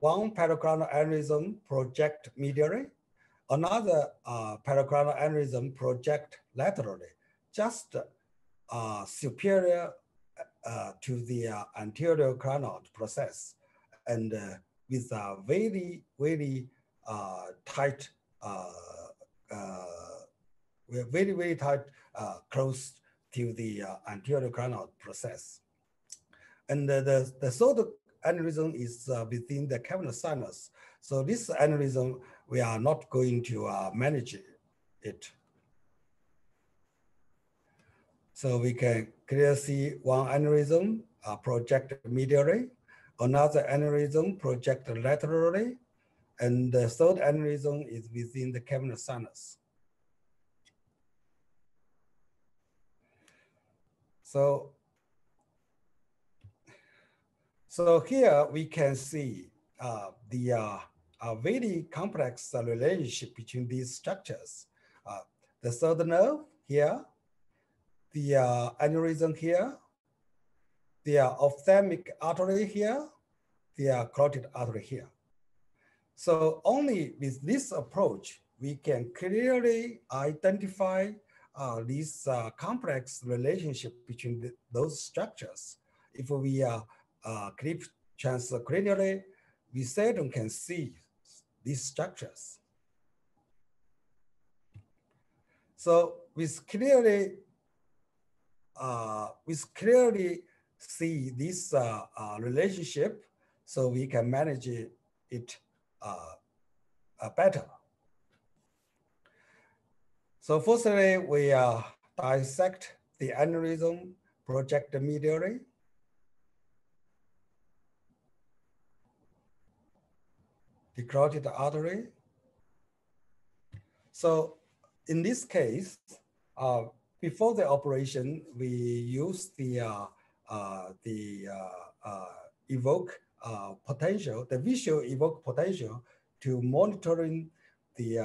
one paraclinoid aneurysm project medially, another uh, paraclinoid aneurysm project laterally just uh, superior uh, to the uh, anterior clinoid process and uh, with a very, very uh, tight, uh, very, very tight, close to the anterior clinoid process. And the, the third aneurysm is within the cavernous sinus. So this aneurysm, we are not going to manage it. So we can clearly see one aneurysm uh, project medially, another aneurysm project laterally, and the third aneurysm is within the cavernous sinus. So, so here we can see uh, the uh, a very complex relationship between these structures. Uh, the third nerve here the uh, aneurysm here, the uh, ophthalmic artery here, the uh, carotid artery here. So only with this approach, we can clearly identify uh, this uh, complex relationship between the, those structures. If we uh, uh, clip transcranially, we seldom can see these structures. So with clearly uh, we clearly see this uh, uh, relationship so we can manage it uh, better. So firstly, we uh, dissect the aneurysm project medially. the carotid artery. So in this case, uh, before the operation, we use the uh, uh, the uh, uh, evoke uh, potential, the visual evoke potential to monitoring the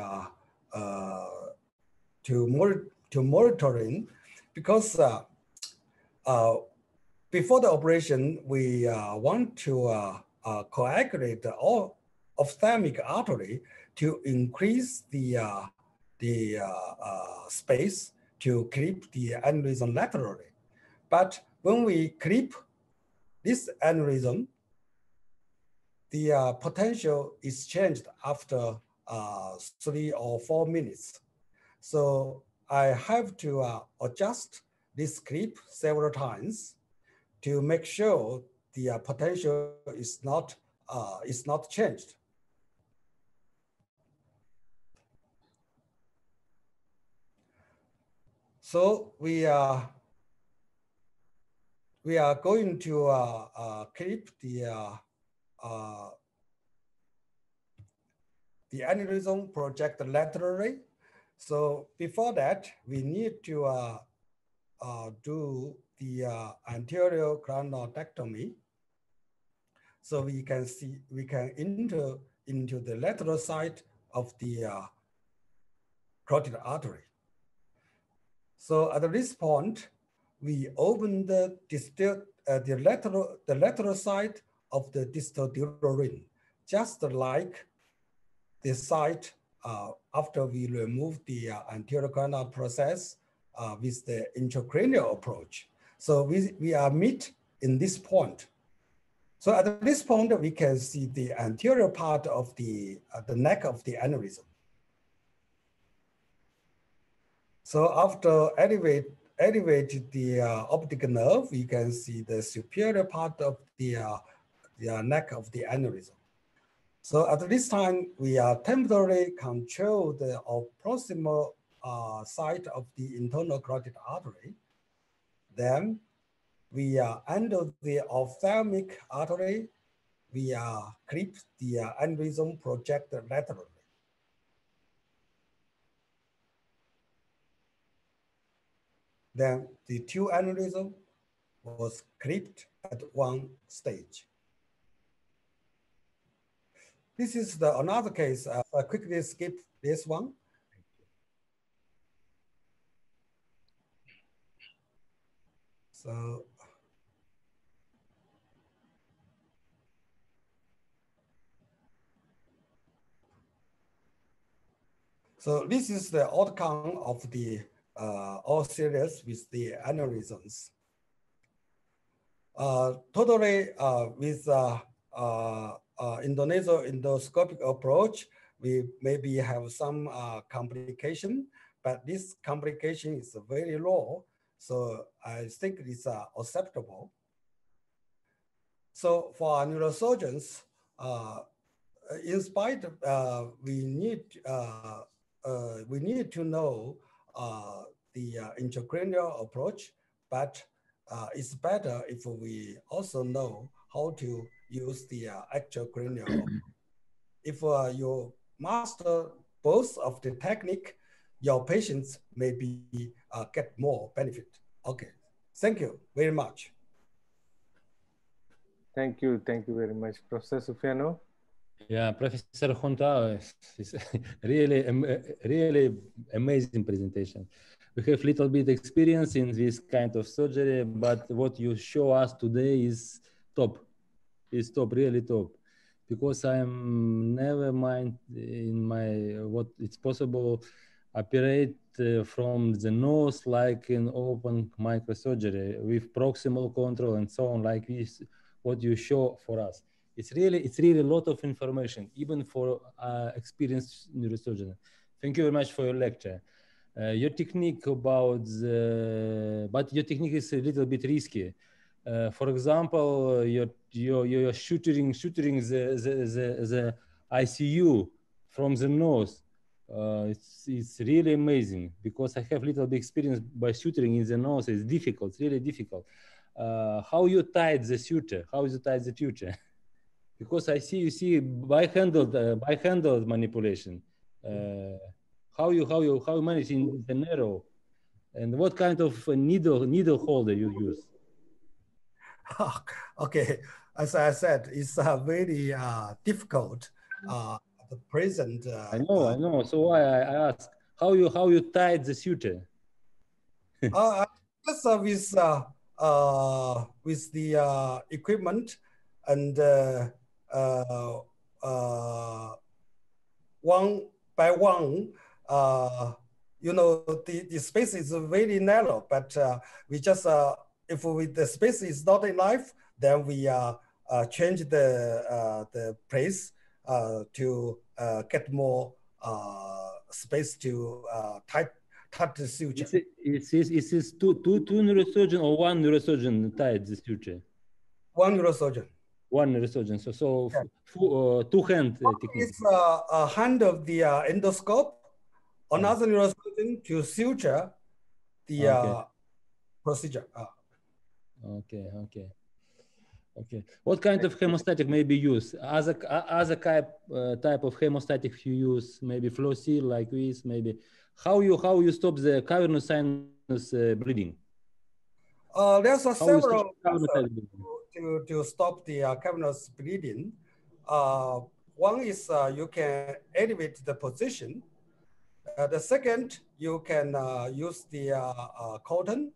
to more to monitoring because before the operation, we want to coagulate the ophthalmic artery to increase the the space to clip the aneurysm laterally. But when we clip this aneurysm, the uh, potential is changed after uh, three or four minutes. So I have to uh, adjust this clip several times to make sure the uh, potential is not, uh, is not changed. So we are we are going to uh, uh, clip the uh, uh the aneurysm project laterally. So before that, we need to uh, uh, do the anterior clinoidectomy. So we can see we can enter into the lateral side of the carotid artery. So at this point, we open the distal, uh, the lateral, the lateral side of the distal dural ring, just like the side uh, after we remove the uh, anterior clinoid process uh, with the intracranial approach. So we, we are meet in this point. So at this point, we can see the anterior part of the, uh, the neck of the aneurysm. So after elevate, elevate the uh, optic nerve, you can see the superior part of the, uh, the uh, neck of the aneurysm. So at this time, we are temporarily control the proximal uh, side of the internal carotid artery. Then we are under the ophthalmic artery, we are clip the uh, aneurysm project laterally. Then the two aneurysm was clipped at one stage. This is the another case. Uh, I quickly skip this one. So So this is the outcome of the uh, all serious with the aneurysms. Uh, totally uh, with uh, uh, uh, endoscopic approach, we maybe have some complication, but this complication is very low. So I think it's acceptable. So for neurosurgeons, in spite, we need we need to know uh, the uh, intracranial approach, but uh, it's better if we also know how to use the actual cranial. if you master both of the technique, your patients may be get more benefit. Okay, thank you very much. Thank you. Thank you very much, Professor Sufianov. Yeah, Professor Juntao is really, really amazing presentation. We have little bit experience in this kind of surgery, but what you show us today is top, is top, really top. Because I'm never mind in my what it's possible operate uh, from the nose like in open microsurgery with proximal control and so on, like this, what you show for us it's really it's really a lot of information even for uh, experienced neurosurgeon thank you very much for your lecture uh, your technique about the, but your technique is a little bit risky uh, for example you're, you're, you're shooting shooting the, the, the, the icu from the nose uh, it's, it's really amazing because I have little bit experience by shooting in the nose. It's difficult, really difficult. Uh, how you tied the suture? How you tied the suture? because I see you see by handled uh, by handled manipulation. Uh, how you how you how you manage in the narrow, and what kind of needle needle holder you use? okay, as I said, it's uh, very uh, difficult uh, at the present. Uh, I know, I know. So why I, I ask how you how you tied the suture? uh, just uh, with uh, uh, with the uh, equipment and uh, uh, uh, one by one, uh, you know, the, the space is very narrow, but uh, we just, uh, if we, the space is not enough, then we uh, change the, uh, the place uh, to uh, get more uh, space to uh, type, type the suture. Is it, is it, is it two, two, two neurosurgeon or one neurosurgeon tied the suture? One neurosurgeon. One neurosurgeon. So, so uh, two hand uh, technique. It's uh, a hand of the uh, endoscope, another neurosurgeon to suture the Okay. uh, procedure. Uh, Okay, okay, okay. What kind of hemostatic may be used? Other other type uh, type of hemostatic you use? Maybe FloSeal like this. Maybe how you how you stop the cavernous sinus uh, bleeding? uh, there's a How several stop cavernous methods sinus bleeding? to, to stop the uh, cavernous bleeding. Uh, one is uh, you can elevate the position. Uh, the second, you can uh, use the uh, uh, cotton.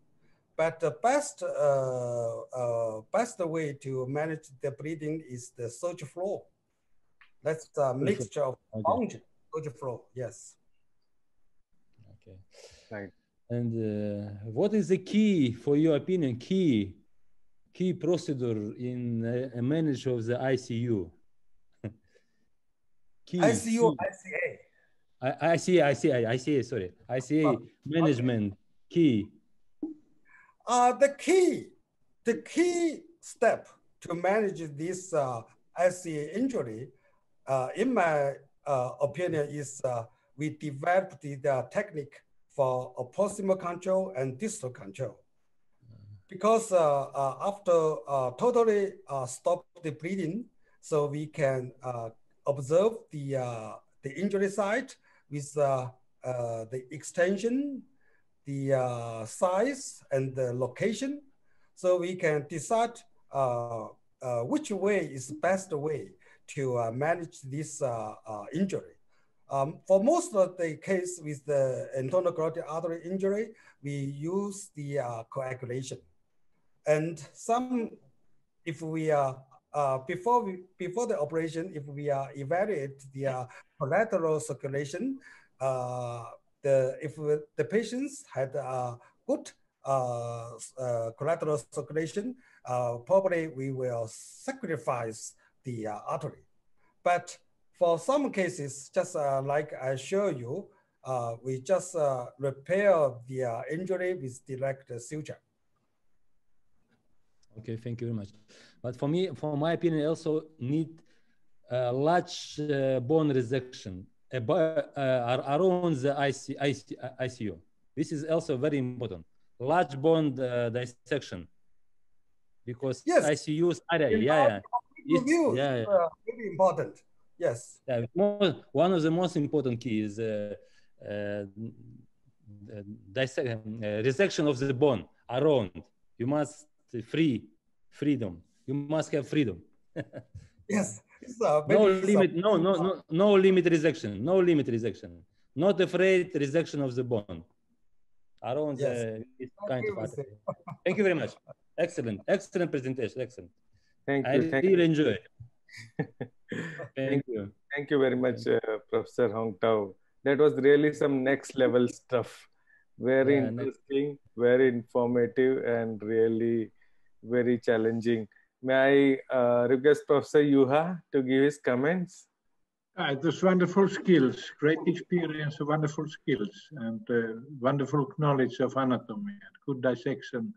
But the best, uh, uh, best way to manage the bleeding is the SurgiFlo. That's a mixture of Okay. SurgiFlo, yes. Okay. Right. And uh, what is the key, for your opinion, key key procedure in uh, a manage of the ICU? key, ICU. ICA. I, ICA, ICA, ICA, sorry, ICA management key. Uh, the key, the key step to manage this uh, ICA injury, uh, in my uh, opinion, is uh, we developed the, the technique for a proximal control and distal control. Because uh, uh, after uh, totally stop the bleeding, so we can observe the, the injury site with the extension, the size and the location. So we can decide uh, which way is the best way to uh, manage this uh, injury. Um, for most of the case with the internal carotid artery injury, we use the coagulation. And some, if we are, uh, before, we, before the operation, if we are evaluate the uh, collateral circulation, uh, the, if we- the patients had uh, good uh, collateral circulation, probably we will sacrifice the artery. But for some cases, just like I show you, we just repair the injury with direct suture. Okay, thank you very much. But for me, for my opinion, also need a large uh, bone resection abo- uh, around the IC, IC, ICU. This is also very important. Large bone uh, dissection because Yes. ICU's area, yeah, yeah. It's- Review yeah, is yeah. uh, very important. Yes. Yeah, one of the most important keys uh, uh, dissect, uh, resection of the bone around. You must free freedom. You must have freedom. Yes. It's uh, no very limit. No, no, no, no limit resection. No limit resection. Not afraid resection of the bone around Yes. the this kind of with. Thank you very much. Excellent, excellent presentation. Excellent. Thank I you. Thank really you. enjoy. Thank Thank you. Thank you very much, uh, Professor Hong Tao. That was really some next level stuff. Very Yeah, next- interesting, very informative, and really very challenging. May I uh, request Professor Juha to give his comments? Uh, was wonderful skills, great experience, wonderful skills, and uh, wonderful knowledge of anatomy and good dissection.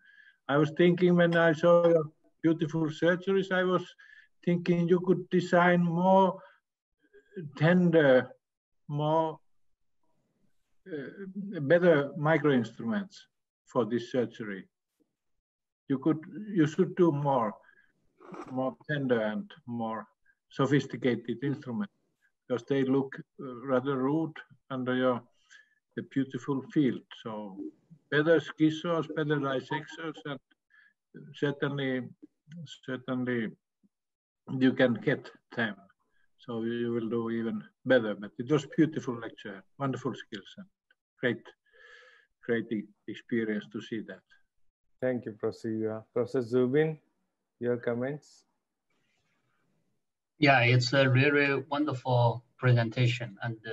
I was thinking when I saw your beautiful surgeries, I was thinking you could design more tender, more uh, better micro instruments for this surgery. You could, you should do more, more tender and more sophisticated instrument because they look uh, rather rude under your the beautiful field. So better schizos, better dissectors, and certainly, certainly you can get them. So you will do even better. But it was beautiful lecture, wonderful skills, and great, great experience to see that. Thank you, Professor. Professor Zubin, your comments? Yeah, it's a really wonderful presentation. And uh,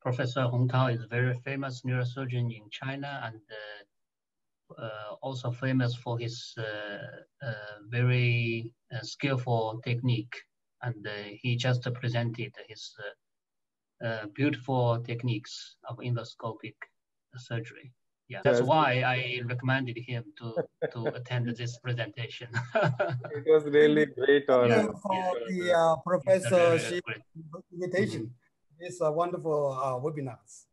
Professor Hong Tao is a very famous neurosurgeon in China and uh, uh, also famous for his uh, uh, very uh, skillful technique. And he just presented his beautiful techniques of endoscopic surgery. Yeah, that's why I recommended him to to attend this presentation. it was really great honor. Yeah, for the uh, professor invitation. It's a wonderful uh, webinars.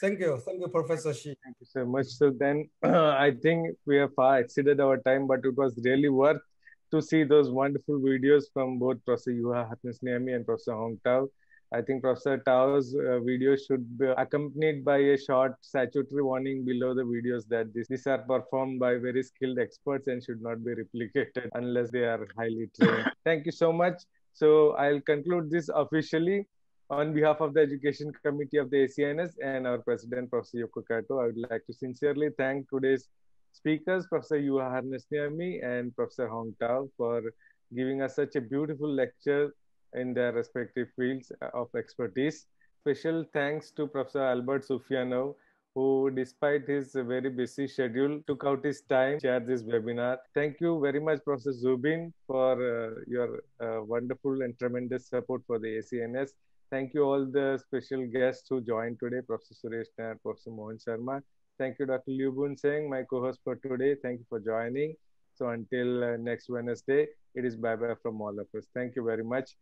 Thank you, thank you, Professor Shi. Thank you so much. So then, I think we have far exceeded our time, but it was really worth to see those wonderful videos from both Professor Juha Hernesniemi and Professor Hong Tao. I think Professor Tao's uh, video should be accompanied by a short statutory warning below the videos that this, these are performed by very skilled experts and should not be replicated unless they are highly trained. Thank you so much. So I'll conclude this officially. On behalf of the Education Committee of the ACNS and our President, Professor Yoko Kato, I would like to sincerely thank today's speakers, Professor Juha Hernesniemi and Professor Hong Tao, for giving us such a beautiful lecture in their respective fields of expertise. Special thanks to Professor Albert Sufianov, who despite his very busy schedule took out his time to share this webinar. Thank you very much, Professor Zubin, for uh, your uh, wonderful and tremendous support for the ACNS. Thank you all the special guests who joined today, Professor Suresh Nair, Professor Mohan Sharma. Thank you, Dr. Liew Boon Seng, my co-host for today. Thank you for joining. So until uh, next Wednesday, it is bye-bye from all of us. Thank you very much.